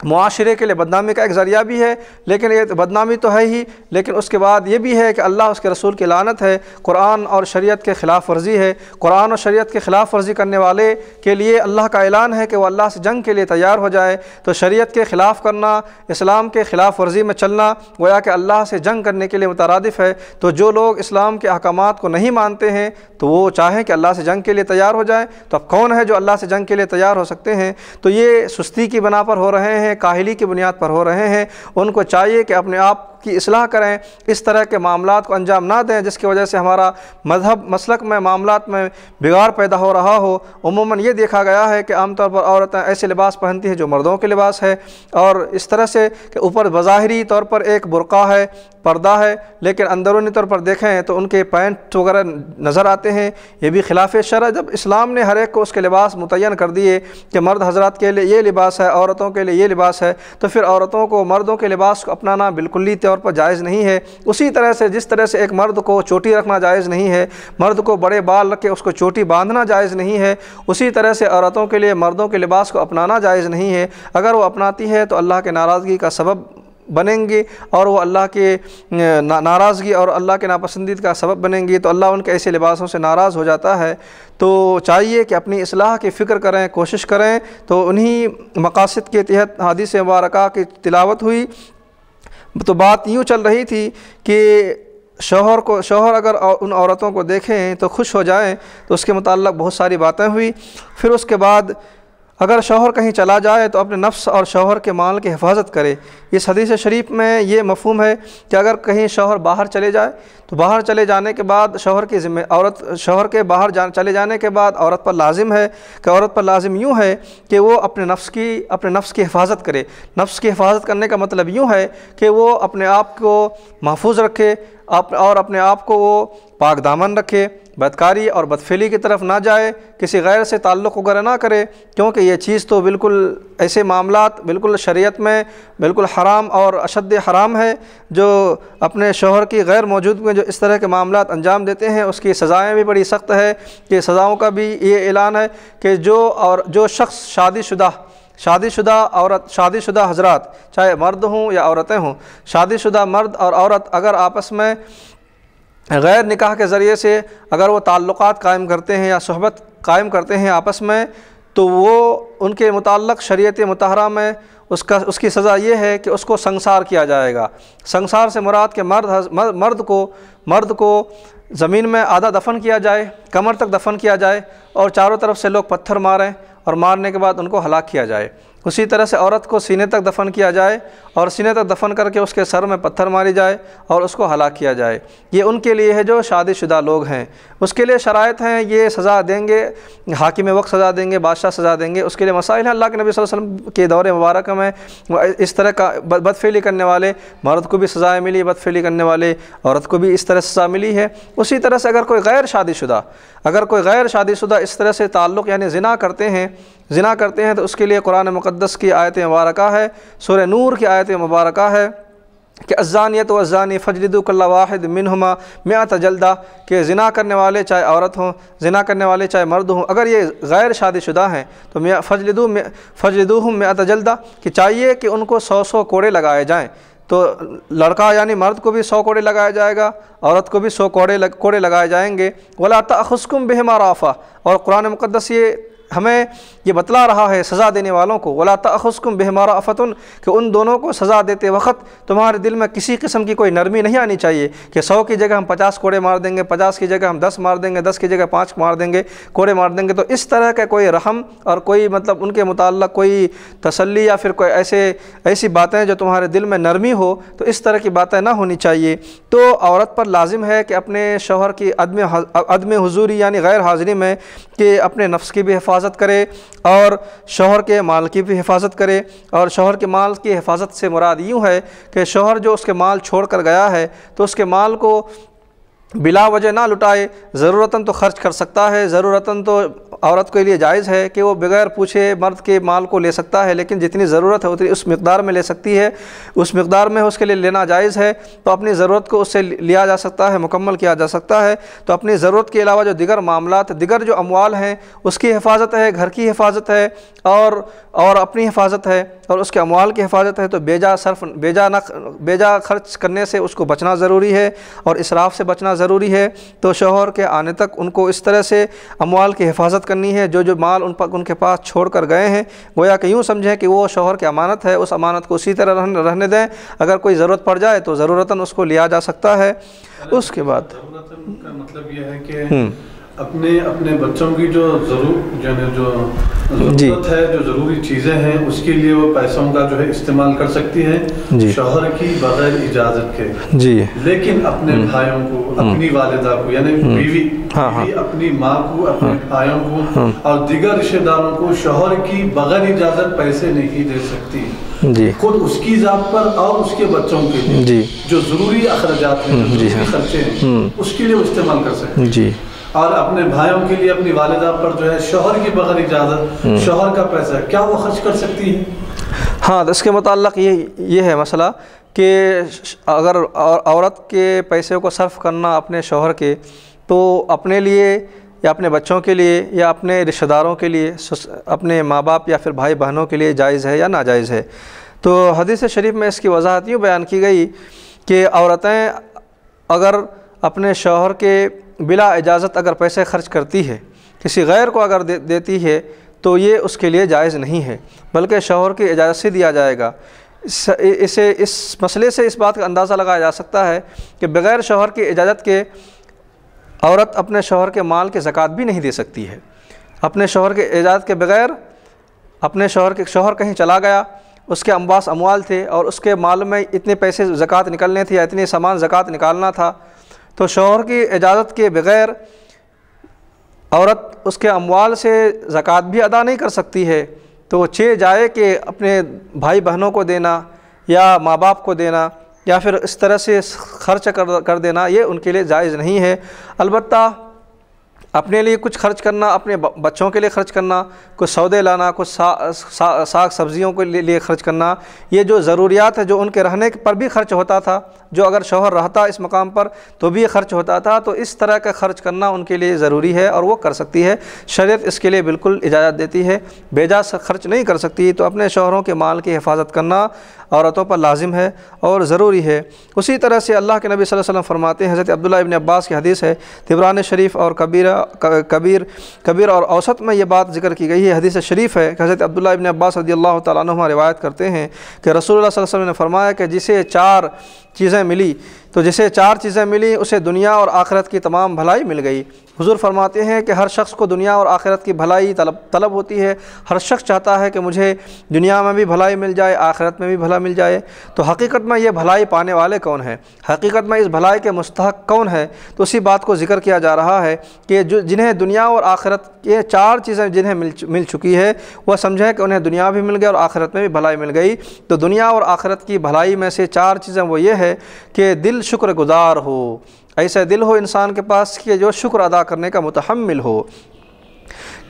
मुआशरे के लिए बदनामी का एक ज़रिया भी है, लेकिन ये तो बदनामी तो है ही, लेकिन उसके बाद ये भी है कि अल्लाह उसके रसूल की लानत है। कुरान और शरीयत के ख़िलाफ़ वर्जी है। कुरान और शरीयत के ख़िलाफ़ वर्जी करने वाले के लिए अल्लाह का ऐलान है कि वह अल्लाह से जंग के लिए तैयार हो जाए। तो शरीयत के ख़िलाफ़ करना, इस्लाम के ख़िलाफ़ वर्जी में चलना, गोया कि अल्लाह से जंग करने के लिए मुतरदफ़ है। तो जो लोग इस्लाम के अहकाम को नहीं मानते हैं तो वो चाहें कि अल्लाह से जंग के लिए तैयार हो जाए। तो अब कौन है जो अल्लाह से जंग के लिए तैयार हो सकते हैं? तो ये सुस्ती की बना पर हो रहे हैं काहली की बुनियाद पर हो रहे हैं। उनको चाहिए कि अपने आप की असलाह करें, इस तरह के मामला को अंजाम ना दें, जिसकी वजह से हमारा मज़हब, मसलक में मामला में बिगाड़ पैदा हो रहा हो। उमूमा ये देखा गया है कि आमतौर पर औरतें ऐसे लिबास पहनती हैं जो मर्दों के लिबास है। और इस तरह से कि ऊपर बज़ाहरी तौर पर एक बुरक़ा है, पर्दा है, लेकिन अंदरूनी तौर पर देखें तो उनके पैंट वगैरह नज़र आते हैं। ये भी खिलाफ शर जब इस्लाम ने हर एक को उसके लिबास मुतन कर दिए कि मर्द हजरात के लिए ये लिबास है, औरतों के लिए ये लिबास है तो फिर औरतों को मर्दों के लिबास को अपनाना बिल्कुल तौर पर जायज़ नहीं है। उसी तरह से, जिस तरह से एक मर्द को चोटी रखना जायज़ नहीं है, मर्द को बड़े बाल रख के उसको चोटी बांधना जायज़ नहीं है, उसी तरह से औरतों के लिए, मर्दों के लिबास को अपनाना जायज़ नहीं है। अगर वो अपनाती है तो अल्लाह के नाराज़गी का सबब बनेंगे और वो अल्लाह के नाराज़गी और अल्लाह के नापसंदीद का सबब बनेंगी तो अल्लाह उनके ऐसे लिबासों से नाराज़ हो जाता है। तो चाहिए कि अपनी असलाह की फ़िक्र करें, कोशिश करें। तो उन्हीं मकासद के तहत हादिस मुबारक की तिलावत हुई। तो बात यूँ चल रही थी कि शोहर को, शोहर अगर उन औरतों को देखें तो खुश हो जाएँ तो उसके मतलब बहुत सारी बातें हुई। फिर उसके बाद अगर शोहर कहीं चला जाए तो अपने नफ्स और शोहर के माल की हिफाजत करे। इस हदीस शरीफ में ये मफहम है कि अगर कहीं शोहर बाहर चले जाए तो बाहर चले जाने के बाद शोहर की जिम्मे, औरत, शोहर के बाहर जा, चले जाने के बाद औरत पर लाजिम है कि औरत पर लाजिम यूँ है कि वो अपने नफ्स की, अपने नफ्स की हिफाजत करे। नफ्स की हिफाजत करने का मतलब यूँ है कि वो अपने आप को महफूज रखे आप और अपने आप को वो पाक दामन रखे, बदकारी और बदफेली की तरफ़ ना जाए, किसी गैर से ताल्लुक़ वगैरह ना करे, क्योंकि ये चीज़ तो बिल्कुल ऐसे मामला बिल्कुल शरीयत में, बिल्कुल हराम और अशद हराम है, जो अपने शोहर की गैर मौजूद में जो इस तरह के मामला अंजाम देते हैं, उसकी सज़ाएँ भी बड़ी सख्त है, कि सज़ाओं का भी ये ऐलान है, कि जो और जो शख्स शादीशुदा शादीशुदा औरत, शादीशुदा हजरात, चाहे मर्द हों या औरतें हों, शादीशुदा मर्द और औरत अगर आपस में गैर निकाह के ज़रिए से अगर वो ताल्लुक़ कायम करते हैं या सहबत कायम करते हैं आपस में तो वो उनके मुतल शरीत मतहरा में उसका, उसकी सज़ा ये है कि उसको संसार किया जाएगा। संसार से मुराद के मर्द मर्द को मर्द को ज़मीन में आधा दफन किया जाए, कमर तक दफन किया जाए और चारों तरफ़ से लोग पत्थर मारें और मारने के बाद उनको हलाक किया जाए। उसी तरह से औरत को सीने तक दफन किया जाए और सीने तक दफन करके उसके सर में पत्थर मारी जाए और उसको हलाक किया जाए। ये उनके लिए है जो शादीशुदा लोग हैं। उसके लिए शरात हैं, ये सज़ा देंगे, हाकिम वक्त सज़ा देंगे, बादशाह सज़ा देंगे। उसके लिए मसाइल हैं। अल्लाह के नबी वसल्लम के दौरे मुबारक में इस तरह का बदफेली करने वाले, मर्द को भी सज़ाएँ मिली बदफेली करने वाले, औरत को भी इस तरह सज़ा मिली है। उसी तरह से अगर कोई गैर शादीशुदा, अगर कोई गैर शादीशुदा इस तरह से ताल्लुक़ यानी जना करते हैं, जना करते हैं तो उसके लिए कुरान मुक़दस की आयत मुबारक है। सुर नूर की आयत मुबारक है कि अजानियत व अजानी फ़जलदुल्ला वाहिद मिनहुमा म्यात जल्दा के जना करने वाले चाहे औरत हों जना करने वाले चाहे मर्द हों अगर ये गैर शादीशुदा हैं तो मियाँ फजलदू फजलदू म्यात जल्दा कि चाहिए कि उनको सौ सौ कोड़े लगाए जाएँ। तो लड़का यानी मर्द को भी सौ कोड़े लगाया जाएगा औरत को भी सौ कोड़े लग, कोड़े लगाए जाएँगे। वला तखुस्कुम बेहमाराफ़ा और कुरान मुक़दस ये हमें ये बतला रहा है सज़ा देने वालों को, वला तखुस्कुम बेहमारा अफ़तन कि उन दोनों को सज़ा देते वक्त तुम्हारे दिल में किसी किस्म की कोई नरमी नहीं आनी चाहिए, कि सौ की जगह हम पचास कोड़े मार देंगे, पचास की जगह हम दस मार देंगे, दस की जगह पाँच मार देंगे, कोड़े मार देंगे। तो इस तरह का कोई रहम और कोई मतलब उनके मुतल कोई तसली या फिर कोई ऐसे, ऐसी बातें जो तुम्हारे दिल में नरमी हो तो इस तरह की बातें ना होनी चाहिए। तो औरत पर लाजिम है कि अपने शोहर की अदम अदम हजूरी यानी गैर हाज़िरी में कि अपने नफ्स की भी हिफाजत करे और शोहर के माल की भी हिफाजत करे और शोहर के माल की हिफाजत से मुराद यूँ है कि शोहर जो उसके माल छोड़ कर गया है तो उसके माल को बिला वजह ना लुटाए, ज़रूरतन तो ख़र्च कर सकता है, ज़रूरतन तो औरत के लिए जायज़ है कि वो बगैर पूछे मर्द के माल को ले सकता है, लेकिन जितनी ज़रूरत है उतनी उस मकदार में ले सकती है, उस मकदार में उसके लिए लेना जायज़ है तो अपनी ज़रूरत को उससे लिया जा सकता है, मुकम्मल किया जा सकता है तो अपनी ज़रूरत के अलावा जो दिगर मामला दिगर जो अमवाल हैं, उसकी हिफाजत है, घर की हिफाजत है, और और अपनी हिफाजत है, और उसके अमवाल की हिफाजत है तो बेजा सर्फ, बेजा न बेजा खर्च करने से उसको बचना ज़रूरी है, और इसराफ से बचना ज़रूरी है तो शोहर के आने तक उनको इस तरह से अमवाल की हिफाजत करनी है। जो जो माल उन पर उनके पास छोड़ कर गए हैं गोया कि यूँ समझें कि वो शोहर की अमानत है उस अमानत को उसी तरह रहने रहने दें। अगर कोई ज़रूरत पड़ जाए तो ज़रूरता उसको लिया जा सकता है। उसके बाद मतलब यह है कि अपने अपने बच्चों की जो ज़रूर यानी जो ज़रूरत है जो ज़रूरी चीज़ें हैं उसके लिए वो पैसों का जो है इस्तेमाल कर सकती है शोहर की बगैर इजाज़त के। जी। लेकिन अपने भाइयों को अपनी वालिदा को यानी बीवी हाँ, हाँ। अपनी माँ को अपने भाइयों को और दीगर रिश्तेदारों को शोहर की बगैर इजाज़त पैसे नहीं दे सकती। जी। खुद उसकी जात पर और उसके बच्चों के लिए जी। जो ज़रूरी अखराज हैं हाँ। खर्चे हैं उसके लिए इस्तेमाल कर सकते हैं। जी। और अपने भाइयों के लिए अपनी वालिदा पर जो है शोहर की बगैर इजाज़त शोहर का पैसा क्या वो खर्च कर सकती है? हाँ तो इसके मुताल्लक ये ये है मसला कि अगर औरत के पैसे को सर्फ करना अपने शोहर के तो अपने लिए या अपने बच्चों के लिए या अपने रिश्तेदारों के लिए अपने माँ बाप या फिर भाई बहनों के लिए जायज़ है या नाजायज़ है? तो हदीस शरीफ में इसकी वजाहत यूँ बयान की गई कि औरतें अगर अपने शोहर के बिला इजाज़त अगर पैसे खर्च करती है किसी गैर को अगर दे, देती है तो ये उसके लिए जायज़ नहीं है बल्कि शोहर की इजाज़त से दिया जाएगा। इस इसे इस मसले से इस बात का अंदाज़ा लगाया जा सकता है कि बग़ैर शोहर की इजाज़त के औरत अपने शोहर के माल के ज़क़़त भी नहीं दे सकती है। अपने शोहर के इजाज़त के बग़ैर अपने शोहर के शोहर कहीं चला गया उसके अम्बास अमवाल थे और उसके माल में इतने पैसे ज़क़़त निकलने थे या इतने सामान ज़क़़त निकालना था तो शोहर की इजाज़त के बग़ैर औरत उसके अमवाल से ज़क़़त भी अदा नहीं कर सकती है। तो चे जाए कि अपने भाई बहनों को देना या माँ बाप को देना या फिर इस तरह से खर्च कर कर देना ये उनके लिए जायज़ नहीं है। अलबत् अपने लिए कुछ खर्च करना अपने बच्चों के लिए खर्च करना कुछ सौदे लाना कुछ सा, सा, साग सब्जियों के लिए खर्च करना ये जो ज़रूरियात है जो उनके रहने पर भी खर्च होता था जो अगर शोहर रहता इस मकाम पर तो भी खर्च होता था। तो इस तरह का खर्च करना उनके लिए ज़रूरी है और वो कर सकती है। शरीयत इसके लिए बिल्कुल इजाज़त देती है। बेजा खर्च नहीं कर सकती तो अपने शोहरों के माल की हिफाजत करना औरतों पर लाजिम है और ज़रूरी है। उसी तरह से अल्लाह के नबी वसल्लम फरमाते हैं, हज़रत अब्दुल्ला इब्न अब्बास की हदीस है तिबरान शरीफ और कबीरा कबीर कबीर और औसत में ये बात ज़िक्र की गई है। हदीस शरीफ है कि हज़रत अब्दुल्ला इब्न अब्बास रदी अल्लाह रिवायत करते हैं कि रसूल वसल्लम ने फरमाया कि जिसे चार चीज़ें मिली। तो जिसे चार चीज़ें मिली, उसे दुनिया और आखिरत की तमाम भलाई मिल गई। हुजूर फरमाते हैं कि हर शख्स को दुनिया और आखिरत की भलाई तलब तलब होती है। हर शख्स चाहता है कि मुझे दुनिया में भी भलाई मिल जाए, आखिरत में भी भला मिल जाए। तो हकीकत में ये भलाई पाने वाले कौन हैं? हकीकत में इस भलाई के मुस्तक कौन है? तो उसी बात को ज़िक्र किया जा रहा है कि जो, जिन्हें दुनिया और आखिरत ये चार चीज़ें जिन्हें मिल मिल चुकी है, वह समझें कि उन्हें दुनिया भी मिल गई और आखिरत में भी भलाई मिल गई। तो दुनिया और आखिरत की भलाई में से चार चीज़ें वो ये है कि दिल शुक्रगुजार हो। ऐसा दिल हो इंसान के पास कि जो शुक्र अदा करने का मुतहमल हो।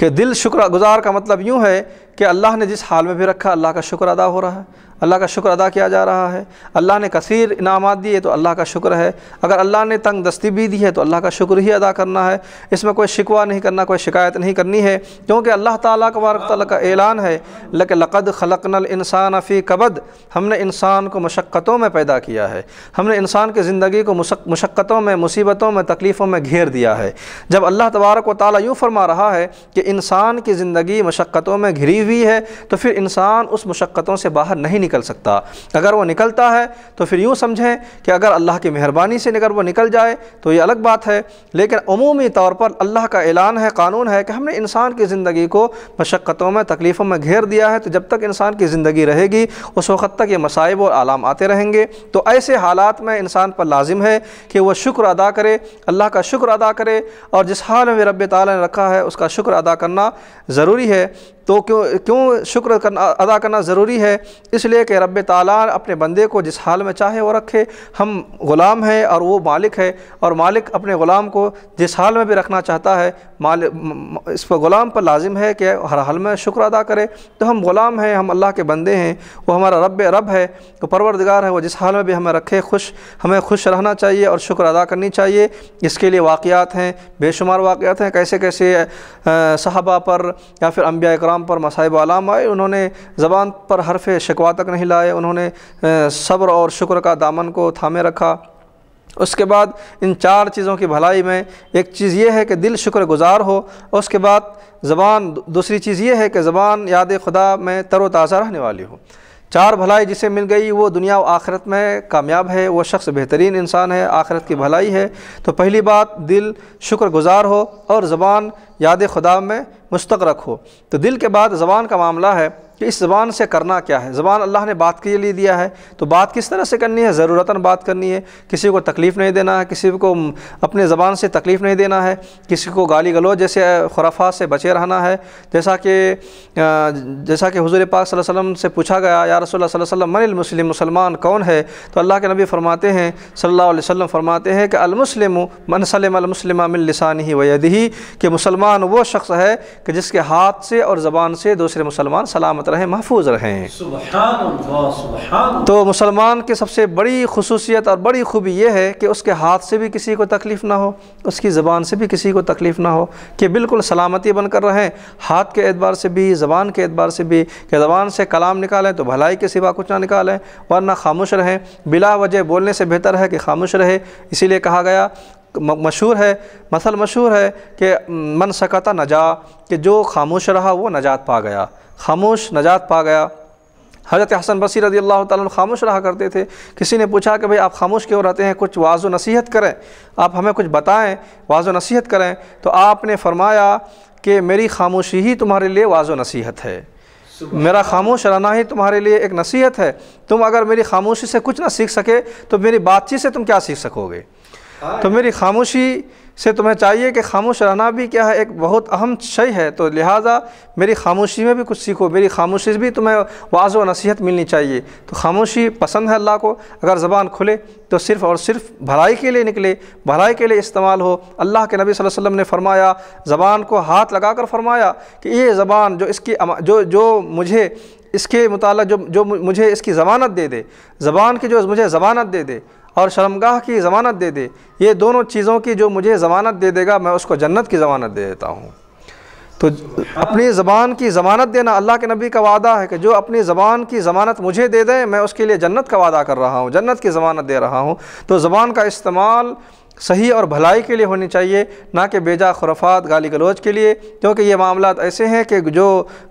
कि दिल शुक्र गुज़ार का मतलब यूँ है कि अल्लाह ने जिस हाल में भी रखा, अल्लाह का शुक्र अदा हो रहा है। अल्लाह का शुक्र अदा किया जा रहा है। अल्लाह ने कसीर इनामात दिए तो अल्लाह का शुक्र है। अगर अल्लाह ने तंग दस्ती भी दी है तो अल्लाह का शुक्र ही अदा करना है। इसमें कोई शिकवा नहीं करना, कोई शिकायत नहीं करनी है, क्योंकि अल्लाह ताला तबारक ताला का ऐलान है, लक लक़द खलकनल इंसान फ़ी कबद, हमने इंसान को मशक्क़तों में पैदा किया है। हमने इंसान की ज़िंदगी को मुशक्क़तों में, मुसीबतों में, तकलीफ़ों में घेर दिया है। जब अल्लाह तबारक व ताली यूँ फरमा रहा है कि इंसान की ज़िंदगी मशक्क़तों में घिरी हुई है तो फिर इंसान उस मुशक्क़तों से बाहर नहीं निकल सकता। अगर वो निकलता है तो फिर यूँ समझें कि अगर अल्लाह की मेहरबानी से अगर वो निकल जाए तो ये अलग बात है। लेकिन अमूमी तौर पर अल्लाह का ऐलान है, कानून है कि हमने इंसान की ज़िंदगी को मशक्क़तों में, तकलीफ़ों में घेर दिया है तो जब तक इंसान की ज़िंदगी रहेगी, उस वक्त तक ये मसाइब और आलाम आते रहेंगे। तो ऐसे हालात में इंसान पर लाजिम है कि वह शुक्र अदा करे, अल्लाह का शुक्र अदा करे, और जिस हाल में रब ताला ने रखा है, उसका शुक्र अदा करना ज़रूरी है। तो क्यों क्यों शुक्र करना, अदा करना ज़रूरी है? इसलिए कि रब ताला अपने बंदे को जिस हाल में चाहे वो रखे। हम ग़ुलाम हैं और वो मालिक है और मालिक अपने ग़ुलाम को जिस हाल में भी रखना चाहता है, मालिक इस पर ग़ुलाम पर लाजिम है कि हर हाल में शुक्र अदा करे। तो हम ग़ुलाम हैं, हम अल्लाह के बंदे हैं, वो हमारा रब रब है तो परवरदिगार है, वो जिस हाल में भी हमें रखे, खुश, हमें खुश रहना चाहिए और शुक्र अदा करनी चाहिए। इसके लिए वाक़ात हैं, बेशुमार वाक़ात हैं। कैसे कैसे सहाबा पर या फिर अम्बिया कराम पर मसाइब आलाम आए, उन्होंने ज़बान पर हरफ शिकवा तक नहीं लाए, उन्होंने सब्र और शुक्र का दामन को थामे रखा। उसके बाद इन चार चीज़ों की भलाई में एक चीज़ ये है कि दिल शुक्र गुज़ार हो, उसके बाद ज़बान, दूसरी चीज़ ये है कि ज़बान याद खुदा में तरोताज़ा रहने वाली हो। चार भलाई जिसे मिल गई, वो दुनिया और आखिरत में कामयाब है, वो शख्स बेहतरीन इंसान है, आखिरत की भलाई है। तो पहली बात, दिल शुक्रगुजार हो और ज़बान याद खुदा में मुस्तक रखो। तो दिल के बाद ज़बान का मामला है कि इस ज़बान से करना क्या है? ज़बान अल्लाह ने बात के लिए दिया है तो बात किस तरह से करनी है? ज़रूरता बात करनी है। किसी को तकलीफ़ नहीं देना है, किसी को अपने ज़बान से तकलीफ़ नहीं देना है, किसी को गाली गलो जैसे खुराफा से बचे रहना है। जैसा कि जैसा कि हजूर पाक वसल्लम से पूछा गया, या रसोल्ला वसल्लम मन मुस्लिम मुसलमान कौन है? तो अल्लाह के नबी फ़रमाते हैं अलैहि वसल्लम फ़रमाते हैं कि अलमुस्लिम मन सलम मिल लिसान वयदही कि मुसलमान वो शख्स है कि जिसके हाथ से और ज़बान से दूसरे मुसलमान सलामत सलामत रहें महफूज रहें। तो मुसलमान की सबसे बड़ी खसूसियत और बड़ी खूबी यह है कि उसके हाथ से भी किसी को तकलीफ़ ना हो उसकी ज़बान से भी किसी को तकलीफ़ ना हो कि बिल्कुल सलामती बनकर रहें। हाथ के एतबार से भी ज़बान के एतबार से भी कि ज़बान से कलाम निकालें तो भलाई के सिवा कुछ ना निकालें वरना खामोश रहें। बिला वजह बोलने से बेहतर है कि खामोश रहे। इसीलिए कहा गया मशहूर है मसल मशहूर है कि मन सकता नजा कि जो खामोश रहा वो नजात पा गया। खामोश नजात पा गया। हज़रत हसन बसी रदी अल्लाह ताला खामोश रहा करते थे। किसी ने पूछा कि भाई आप खामोश क्यों रहते हैं? कुछ वाजो नसीहत करें। आप हमें कुछ बताएँ वाजो नसीहत करें। तो आपने फरमाया कि मेरी खामोशी ही तुम्हारे लिए वाजो नसीहत है। मेरा खामोश रहना ही तुम्हारे लिए एक नसीहत है। तुम अगर मेरी खामोशी से कुछ ना सीख सके तो मेरी बातचीत से तुम क्या सीख सकोगे? तो मेरी खामोशी से तुम्हें चाहिए कि खामोश रहना भी क्या है एक बहुत अहम शय है। तो लिहाजा मेरी खामोशी में भी कुछ सीखो मेरी खामोशी से भी तुम्हें वाज व नसीहत मिलनी चाहिए। तो खामोशी पसंद है अल्लाह को अगर ज़बान खुले तो सिर्फ़ और सिर्फ़ भलाई के लिए निकले भलाई के लिए इस्तेमाल हो। अल्लाह के नबी वसल्लम ने फरमाया ज़बान को हाथ लगा कर फरमाया कि ये ज़बान जो इसकी जो जो मुझे इसके मुताल जो जो मुझे इसकी ज़मानत दे दे ज़बान की जो मुझे ज़मानत दे दे और शर्मगाह की ज़मानत दे दे। ये दोनों चीज़ों की जो मुझे ज़मानत दे देगा, मैं उसको जन्नत की ज़मानत दे देता हूँ। तो अपनी ज़बान की ज़मानत देना अल्लाह के नबी का वादा है कि जो अपनी ज़बान की ज़मानत मुझे दे दे, मैं उसके लिए जन्नत का वादा कर रहा हूँ, जन्नत की ज़मानत दे रहा हूँ। तो ज़बान का इस्तेमाल सही और भलाई के लिए होनी चाहिए, ना कि बेजा खुरफात, गाली गलोच के लिए। क्योंकि ये मामला ऐसे हैं कि जो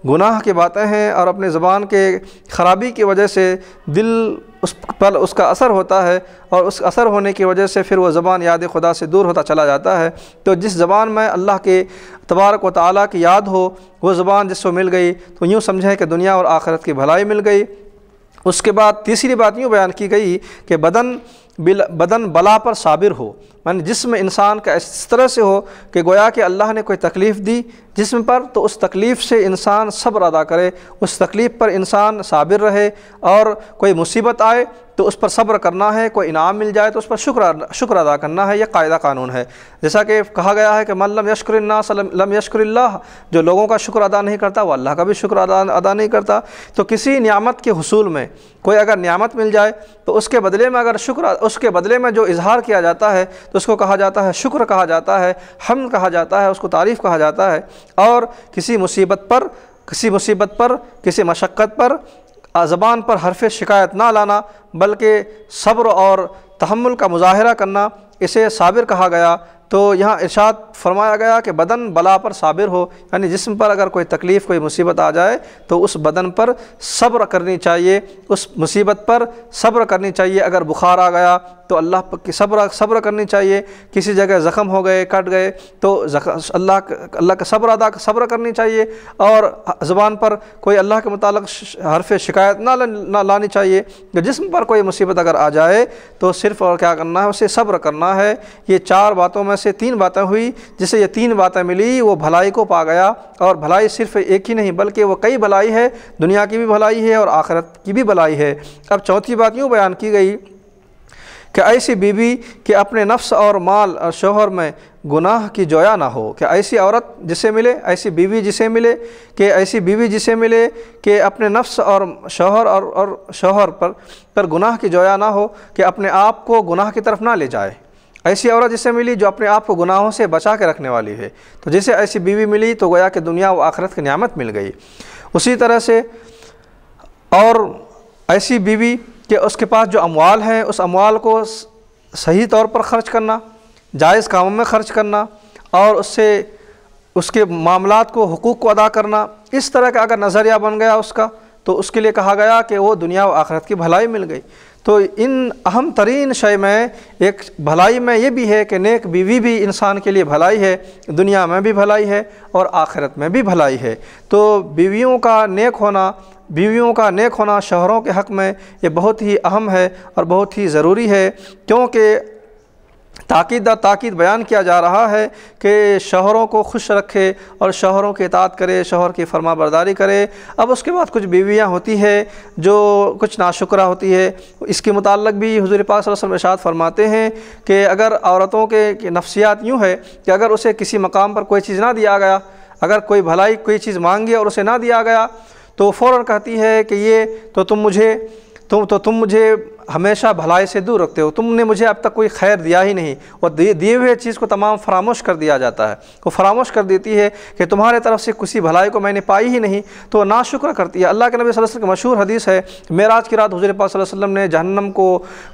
गुनाह की बातें हैं और अपने ज़बान के ख़राबी की वजह से दिल उस पर उसका असर होता है और उस असर होने की वजह से फिर वो ज़बान याद खुदा से दूर होता चला जाता है। तो जिस ज़बान में अल्लाह के तबारक व ताली की याद हो, वो ज़बान जिसको मिल गई तो यूँ समझें कि दुनिया और आखिरत की भलाई मिल गई। उसके बाद तीसरी बात यूँ बयान की गई कि बदन बिल, बदन बला पर साबिर हो। मान जिसम इंसान का इस तरह से हो कि गोया कि अल्लाह ने कोई तकलीफ़ दी जिसम पर तो उस तकलीफ़ से इंसान सब्र अदा करे, उस तकलीफ़ पर इंसान साबिर रहे और कोई मुसीबत आए तो उस पर सब्र करना है, कोई इनाम मिल जाए तो उस पर शुक्र शुक्र अदा करना है, यह कायदा कानून है। जैसा कि कहा गया है कि मल्लम यशक्रन्ना लम जो लोगों का शुक्र अदा नहीं करता वह अल्लाह का भी शुक्र अदा अदा नहीं करता। तो किसी नियामत के हसूल में कोई अगर नियामत मिल जाए तो उसके बदले में अगर शुक्र, उसके बदले में जो इजहार किया जाता है तो उसको कहा जाता है, शुक्र कहा जाता है हम कहा जाता है, उसको तारीफ़ कहा जाता है। और किसी मुसीबत पर, किसी मुसीबत पर, किसी मशक्क़त पर ज़बान पर हरफ शिकायत ना लाना, बल्कि सब्र और तहमुल का मुजाहरा करना, इसे साबिर कहा गया तो यहाँ इरशाद फरमाया गया कि बदन बला पर साबिर हो, यानी जिस्म पर अगर कोई तकलीफ़, कोई मुसीबत आ जाए तो उस बदन पर सब्र करनी चाहिए। उस मुसीबत पर सब्र करनी चाहिए। अगर बुखार आ गया तो अल्लाह की सब्र सब्र करनी चाहिए। किसी जगह ज़ख़म हो गए, कट गए तो अल्लाह अल्लाह का सब्र अदा, सब्र करनी चाहिए। और ज़बान पर कोई अल्लाह के मुतालिक हरफ शिकायत ना ना लानी चाहिए। कि जिसम पर कोई मुसीबत अगर आ जाए तो सिर्फ़ और क्या करना है, उसे सब्र करना है। ये चार बातों में से तीन बातें हुई जिसे ये तीन बातें मिली, वो भलाई को पा गया। और भलाई सिर्फ़ एक ही नहीं, बल्कि वो कई भलाई है, दुनिया की भी भलाई है और आखिरत की भी भलाई है। अब चौथी बात यूँ बयान की गई कि ऐसी बीवी कि अपने नफ्स और माल और शोहर में गुनाह की जोया ना हो, कि ऐसी औरत जिसे मिले, ऐसी बीवी जिसे मिले, कि ऐसी बीवी जिसे मिले कि अपने नफ्स और शोहर और और शोहर पर पर गुनाह की जोया ना हो, कि अपने आप को गुनाह की तरफ़ ना ले जाए। ऐसी औरत जिसे मिली जो अपने आप को गुनाहों से बचा के रखने वाली है। तो जिसे ऐसी बीवी मिली तो गोया कि दुनिया व आखरत की नियामत मिल गई। उसी तरह से और ऐसी बीवी कि उसके पास जो अमवाल हैं, उस अमवाल को सही तौर पर ख़र्च करना, जायज़ कामों में ख़र्च करना और उससे उसके मामलात को हकूक़ को अदा करना, इस तरह का अगर नज़रिया बन गया उसका तो उसके लिए कहा गया कि वो दुनिया व आखरत की भलाई मिल गई। तो इन अहम तरीन शय में एक भलाई में ये भी है कि नेक बीवी भी इंसान के लिए भलाई है, दुनिया में भी भलाई है और आखिरत में भी भलाई है। तो बीवियों का नेक होना, बीवियों का नेक होना शहरों के हक़ में ये बहुत ही अहम है और बहुत ही ज़रूरी है, क्योंकि ताकीद ताकीद बयान किया जा रहा है कि शहरों को खुश रखे और शहरों की इतात करे, शहर की फरमा बरदारी करे। अब उसके बाद कुछ बीवियाँ होती है जो कुछ नाशुक्रा होती है। इसके मुतालक भी हजूर पाक इरशाद फरमाते हैं कि अगर औरतों के नफसियात यूँ है कि अगर उसे किसी मकाम पर कोई चीज़ ना दिया गया, अगर कोई भलाई, कोई चीज़ मांगी और उसे ना दिया गया तो फ़ौर कहती है कि ये तो तुम मुझे, तुम तो तुम मुझे हमेशा भलाई से दूर रखते हो। तुमने मुझे अब तक कोई खैर दिया ही नहीं। और दिए हुए चीज़ को तमाम फरामोश कर दिया जाता है। वो फरामोश कर देती है कि तुम्हारे तरफ़ से किसी भलाई को मैंने पाई ही नहीं तो ना शुक्र करती है। अल्लाह के नबी वसल्लम की मशहूर हदीस है, मेराज की रात हजूर वसल्लम ने जहन्नम को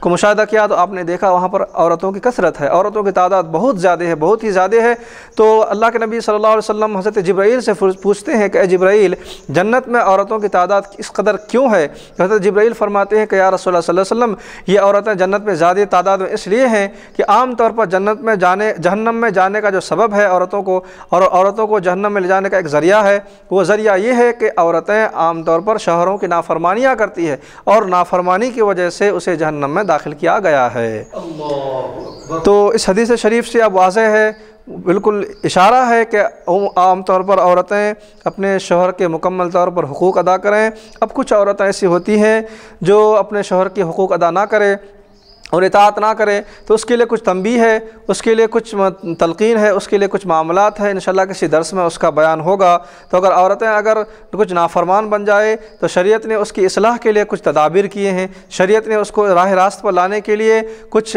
को मुशाह किया तो आपने देखा वहाँ पर औरतों की कसरत है। औरतों की तादाद बहुत ज़्यादा है, बहुत ही ज़्यादा है। तो अल्लाह के नबी अलैहि वसल्लम हज़रत जब्राईल से पूछते हैं कि जब्राईल जन्नत में औरतों की तादाद इस कदर क्यों है? हज़रत जब्राईल फरमाते हैं कि, या रसोल्ला वसल्लम ये औरतें जन्नत में ज़्यादा तादाद में इसलिए हैं कि आम तौर पर जन्नत में जाने जहन्नम में जाने का जो सबब है औरतों को और औरतों को जहन्नम में ले जाने का एक ज़रिया है वो ज़रिया ये है कि औरतें आम तौर पर शहरों की नाफरमानियाँ करती है और नाफरमानी की वजह से उसे जहन्नम में दाखिल किया गया है। तो इस हदीस शरीफ से अब वाज है बिल्कुल इशारा है कि आम तौर पर औरतें अपने शोहर के मुकम्मल तौर पर हकूक़ अदा करें। अब कुछ औरतें ऐसी होती हैं जो अपने शोहर के हकूक़ अदा ना करें। और इतात ना करें तो उसके लिए कुछ तंबी है, उसके लिए कुछ तलकिन है, उसके लिए कुछ मामलात है इन किसी दरस में उसका बयान होगा। तो अगर औरतें अगर कुछ नाफरमान बन जाए तो शरीयत ने उसकी असलाह के लिए कुछ तदाबीर किए हैं, शरीयत ने उसको राह रास्त पर लाने के लिए कुछ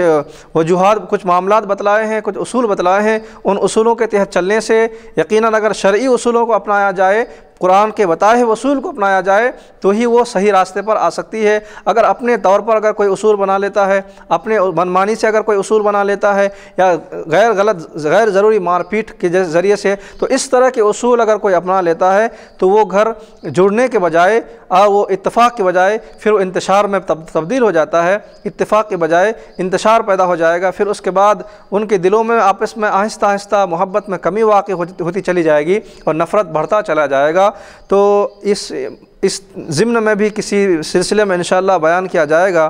वजूहत, कुछ मामला बतलाए हैं, कुछ असूल बतलाए हैं, उन असूलों के तहत चलने से यकीन अगर शर्य असूलों को अपनाया जाए कुरान के बताए हुए असूल को अपनाया जाए तो ही वो सही रास्ते पर आ सकती है। अगर अपने तौर पर अगर कोई असूल बना लेता है अपने मनमानी से अगर कोई असूल बना लेता है या गैर गलत गैर ज़रूरी मारपीट के ज़रिए से तो इस तरह के असूल अगर कोई अपना लेता है तो वो घर जुड़ने के बजाय वो इतफ़ाक़ के बजाय फिर वो इंतशार में तब, तब्दील हो जाता है। इतफ़ाक़ के बजाय इंतशार पैदा हो जाएगा फिर उसके बाद उनके दिलों में आपस में आहिस्ता आहिस्ता मोहब्बत में कमी वाक़ होती चली जाएगी और नफ़रत बढ़ता चला जाएगा। तो इस इस ज़िम्न में भी किसी सिलसिले में इन बयान किया जाएगा।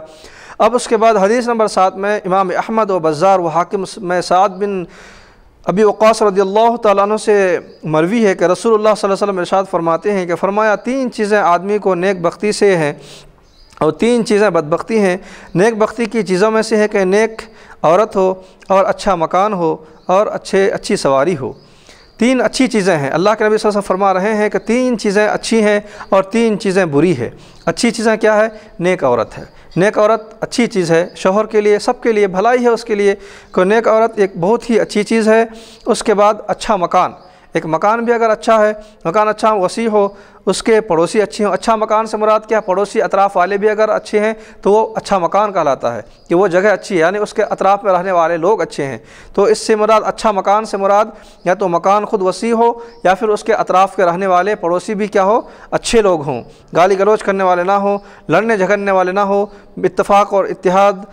अब उसके बाद हदीस नंबर सात में इमाम अहमद व बज़ार व हाकिम में साद बिन अभी वक़ास रदी अल्लाह से मरवी है कि रसूलुल्लाह सल्लल्लाहु अलैहि वसल्लम इरशाद फरमाते हैं कि फ़रमाया, तीन चीज़ें आदमी को नेक बख्ती से हैं और तीन चीज़ें बदबख्ती हैं। नेक बख्ती की चीज़ों में से है कि नेक औरत हो और अच्छा मकान हो और अच्छे, अच्छी सवारी हो। तीन अच्छी चीज़ें हैं। अल्लाह के नबी वसल्लम फरमा रहे हैं कि तीन चीज़ें अच्छी हैं और तीन चीज़ें बुरी है। अच्छी चीज़ें क्या है? नेक औरत है। नेक औरत अच्छी चीज़ है शोहर के लिए सबके लिए, भलाई है उसके लिए। को नेक औरत एक बहुत ही अच्छी चीज़ है। उसके बाद अच्छा मकान। एक मकान भी अगर अच्छा है, मकान अच्छा वसी हो, उसके पड़ोसी अच्छे हों अच्छा मकान से मुराद क्या, पड़ोसी अतराफ़ वाले भी अगर अच्छे हैं तो वो अच्छा मकान कहलाता है कि वो जगह अच्छी है, यानी उसके अतराफ़ में रहने वाले लोग अच्छे हैं। तो इससे मुराद अच्छा मकान से मुराद, या तो मकान ख़ुद वसी हो, या फिर उसके अतराफ़ के रहने वाले पड़ोसी भी क्या हो, अच्छे लोग हों। गाली गलोच करने वाले ना हों, लड़ने झगड़ने वाले ना हो इतफ़ाक़ और इतिहाद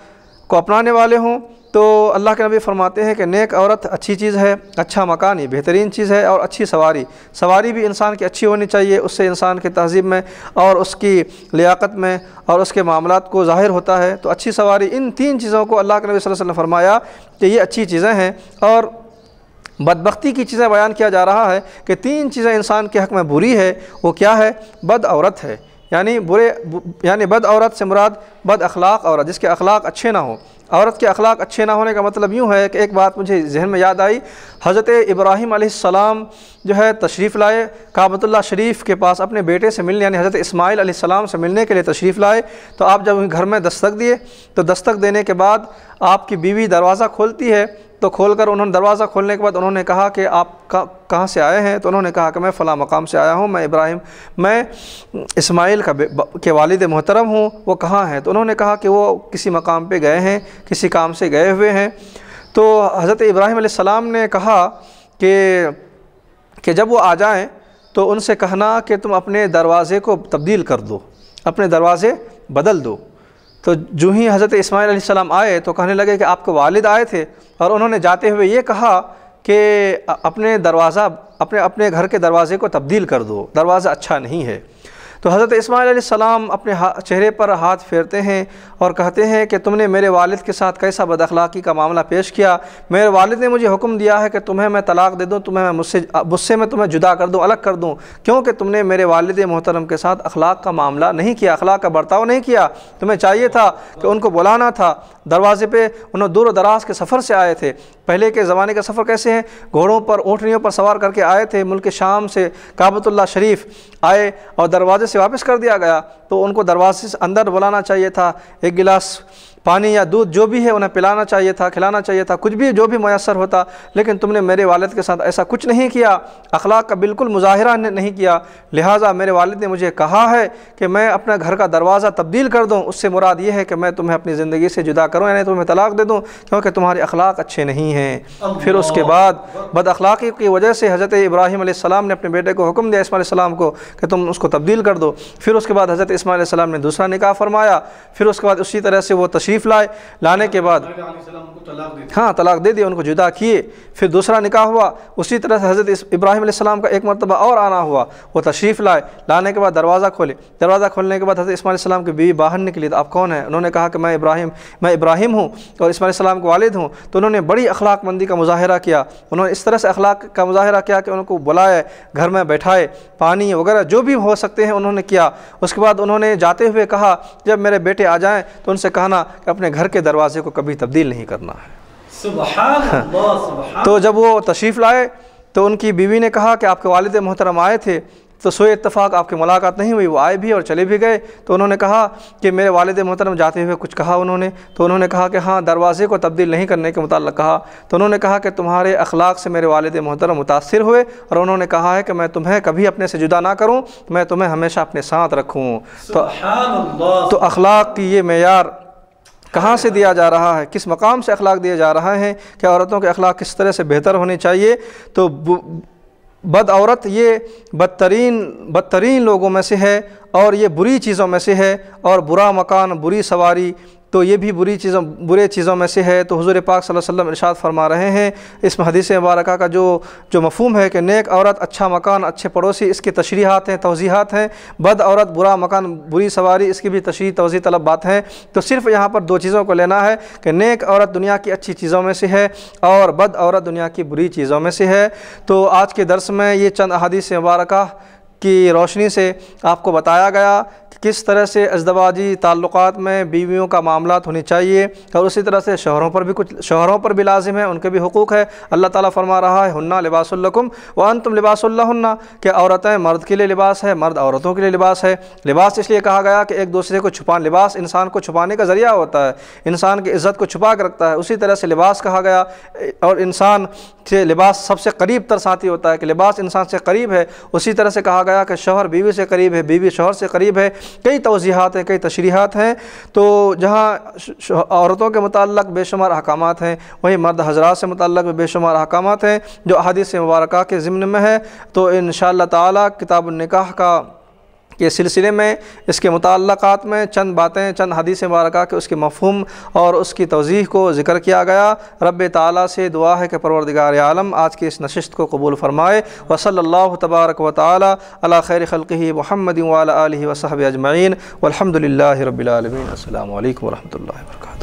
को अपनाने वाले हों तो अल्लाह के नबी फरमाते हैं कि नेक औरत अच्छी चीज़ है अच्छा मकान ही बेहतरीन चीज़ है और अच्छी सवारी। सवारी भी इंसान की अच्छी होनी चाहिए, उससे इंसान की तहज़ीब में और उसकी लियाकत में और उसके मामला को ज़ाहिर होता है। तो अच्छी सवारी, इन तीन चीज़ों को अल्लाह के नबी वसल्लम फरमाया कि ये अच्छी चीज़ें हैं और बदबख्ती की चीज़ें बयान किया जा रहा है कि तीन चीज़ें इंसान के हक़ में बुरी है, वो क्या है? बद औरत है। यानी बुरे, यानी बद औरत से मुराद बद अखलाक औरत, जिसके अखलाक अच्छे ना हो। औरत के अखलाक अच्छे ना होने का मतलब यूँ है कि एक बात मुझे जहन में याद आई। हज़रत इब्राहिम सलाम जो है तशरीफ़ लाए काबतुल्ला शरीफ के पास अपने बेटे से मिलने, यानी हज़रत इस्माईल से मिलने के लिए तशरीफ़ लाए तो आप जब घर में दस्तक दिए तो दस्तक देने के बाद आपकी बीवी दरवाज़ा खोलती है तो खोल कर उन्होंने दरवाज़ा खोलने के बाद उन्होंने कहा कि आप कहाँ से आए हैं? तो उन्होंने कहा कि मैं फ़लाँ मकाम से आया हूँ, मैं इब्राहिम, मैं इस्माइल का के वालिद मोहतरम हूँ, वो कहाँ हैं? तो उन्होंने कहा कि वो किसी मकाम पर गए हैं, किसी काम से गए हुए हैं। तो हज़रत इब्राहिम सलाम ने कहा कि कि जब वो आ जाएँ तो उनसे कहना कि तुम अपने दरवाज़े को तब्दील कर दो, अपने दरवाज़े बदल दो। तो जो ही हज़रत इसमाइल सलाम आए तो कहने लगे कि आपके वालिद आए थे, और उन्होंने जाते हुए ये कहा कि अपने दरवाज़ा, अपने अपने घर के दरवाज़े को तब्दील कर दो, दरवाज़ा अच्छा नहीं है। तो हज़रत इस्माईल सलाम अपने चेहरे पर हाथ फेरते हैं और कहते हैं कि तुमने मेरे वालिद के साथ कैसा बदअखलाक़ी का मामला पेश किया? मेरे वालिद ने मुझे हुक्म दिया है कि तुम्हें मैं तलाक़ दे दूँ, तुम्हें मैं मुझसे मुझसे मैं तुम्हें जुदा कर दूँ, अलग कर दूँ, क्योंकि तुमने मेरे वालिद मोहतरम के साथ अखलाक का मामला नहीं किया, अखलाक का बर्ताव नहीं किया। तुम्हें चाहिए था कि उनको बुलाना था। दरवाजे पे उन्होंने दूर दराज के सफ़र से आए थे। पहले के ज़माने का सफ़र कैसे हैं? घोड़ों पर ऊँटनियों पर सवार करके आए थे। मुल्क शाम से काबतुल्ला शरीफ आए और दरवाजे से वापस कर दिया गया। तो उनको दरवाजे से अंदर बुलाना चाहिए था। एक गिलास पानी या दूध जो भी है उन्हें पिलाना चाहिए था खिलाना चाहिए था कुछ भी जो भी मैसर होता लेकिन तुमने मेरे वालिद के साथ ऐसा कुछ नहीं किया। अखलाक का बिल्कुल मुजाहरा नहीं किया। लिहाजा मेरे वालद ने मुझे कहा है कि मैं अपने घर का दरवाज़ा तब्दील कर दूँ। उससे मुराद ये है कि मैं तुम्हें अपनी ज़िंदगी से जुदा करूँ यानी तुम्हें तलाक दे दूँ क्योंकि तुम्हारे अखलाक अच्छे नहीं हैं। फिर उसके बाद बद अखलाक़ी की वजह से हज़रत इब्राहिम ने अपने बेटे को हुक्म दिया इसमाम को कि तुम उसको तब्दील कर दो। फिर उसके बाद हज़रत इसमाम ने दूसरा निकाह फरमाया। फिर उसके बाद उसी तरह से वो तशरीफ़ तशरीफ़ लाए। लाने के बाद हाँ तलाक दे दिया उनको जुदा किए। फिर दूसरा निकाह हुआ। उसी तरह से हज़रत इब्राहिम का एक मरतबा और आना हुआ। वो तशरीफ़ लाए। लाने के बाद दरवाज़ा खोले। दरवाज़ा खोलने के बाद हज़रत इसमाम की बीवी बाहर निकली। तो आप कौन है? उन्होंने कहा कि मैं इब्राहिम मैं इब्राहिम हूँ और इसमाम के वालिद हूँ। तो उन्होंने बड़ी अखलाक मंदी का मुजाहरा किया। उन्होंने इस तरह से अखलाक का मुजाहरा किया कि उनको बुलाए घर में बैठाए पानी वगैरह जो भी हो सकते हैं उन्होंने किया। उसके बाद उन्होंने जाते हुए कहा जब मेरे बेटे आ जाएँ तो उनसे कहना कि अपने घर के दरवाजे को कभी तब्दील नहीं करना है। तो जब वो तशरीफ़ लाए तो उनकी बीवी ने कहा कि आपके वालिद मोहतरम आए थे तो सोए इतफ़ाक़ आपकी मुलाकात नहीं हुई वो आए भी और चले भी गए। तो उन्होंने कहा कि मेरे वालद मोहतरम जाते हुए कुछ कहा उन्होंने। तो उन्होंने कहा कि हाँ दरवाज़े को तब्दील नहीं करने के मुतल कहा। तो उन्होंने कहा कि तुम्हारे अखलाक से मेरे वालद मोहतरम मुतासर हुए और उन्होंने कहा है कि मैं तुम्हें कभी अपने से जुदा ना करूँ मैं तुम्हें हमेशा अपने साथ रखूँ। तो तो अखलाक की ये मैार कहाँ से दिया जा रहा है? किस मकाम से अखलाक दिया जा रहा है? कि औरतों के अखलाक किस तरह से बेहतर होने चाहिए? तो बद औरत ये बदतरीन बदतरीन लोगों में से है और ये बुरी चीज़ों में से है और बुरा मकान, बुरी सवारी तो ये भी बुरी चीज़ों, बुरे चीज़ों में से है। तो हजूर पाक वसल्लम इरशाद फरमा रहे हैं, इस हदीस मुबारक का जो जो मफहम है कि नेक औरत अच्छा मकान, अच्छे पड़ोसी, इसकी तशरीहत हैं तोज़ीहत हैं। बद औरत, बुरा मकान, बुरी सवारी, इसकी भी तशरी तोज़ी तलब बात हैं। तो सिर्फ़ यहाँ पर दो चीज़ों को लेना है कि नेक औरत दुनिया की अच्छी चीज़ों में से है और बद औरत दुनिया की बुरी चीज़ों में से है। तो आज के दर्स में ये चंद अदीस मुबारक की रोशनी से आपको बताया गया किस तरह से अजदवाजी ताल्लुक़ात में बीवियों का मामला होनी चाहिए और उसी तरह से शहरों पर भी कुछ शहरों पर भी लाजिम है, उनके भी हकूक़ है। अल्लाह ताला फरमा रहा है, हन्ना लिबासुल्लकुम व अन तुम लिबासुल्लहन्ना कि औरतें मर्द के लिए लिबास है, मर्द औरतों के लिए लिबास है। लिबास इसलिए कहा गया कि एक दूसरे को छुपा, लिबास इंसान को छुपाने का ज़रिया होता है। इंसान की इज़्ज़त को छुपा कर रखता है। उसी तरह से लिबास कहा गया, और इंसान से लिबास सबसे करीब तर साथी होता है कि लिबास इंसान से करीब है। उसी तरह से कहा गया कि शोहर बीवी से करीब है, बीवी शोहर से करीब है। कई तोज़ीहत हैं, कई तशरीहत हैं। तो जहाँ औरतों के मतलब बेशुमार अहकाम हैं, वहीं मर्द हजरात से मतलब बेशुमार अहकाम हैं, जो अदीस मुबारक के ज़िम्न में है। तो इन शाह किताब निकाह का के सिलसिले में, इसके मुतक़ात में चंद बातें, चंद हदीस मुबारक के उसके मफहम और उसकी तोज़ी को ज़िक्र किया गया। रब ताली से दुआ है कि परवरदिगार आलम आज की इस नशस्त को कबूल फ़रमाए। वसल्ला तबारक व ताली खैर ख़ल्क़ी महमद वसहब अजमैन वलहमदिल्ला रबालमीन अल्लाम वरहमल वर्क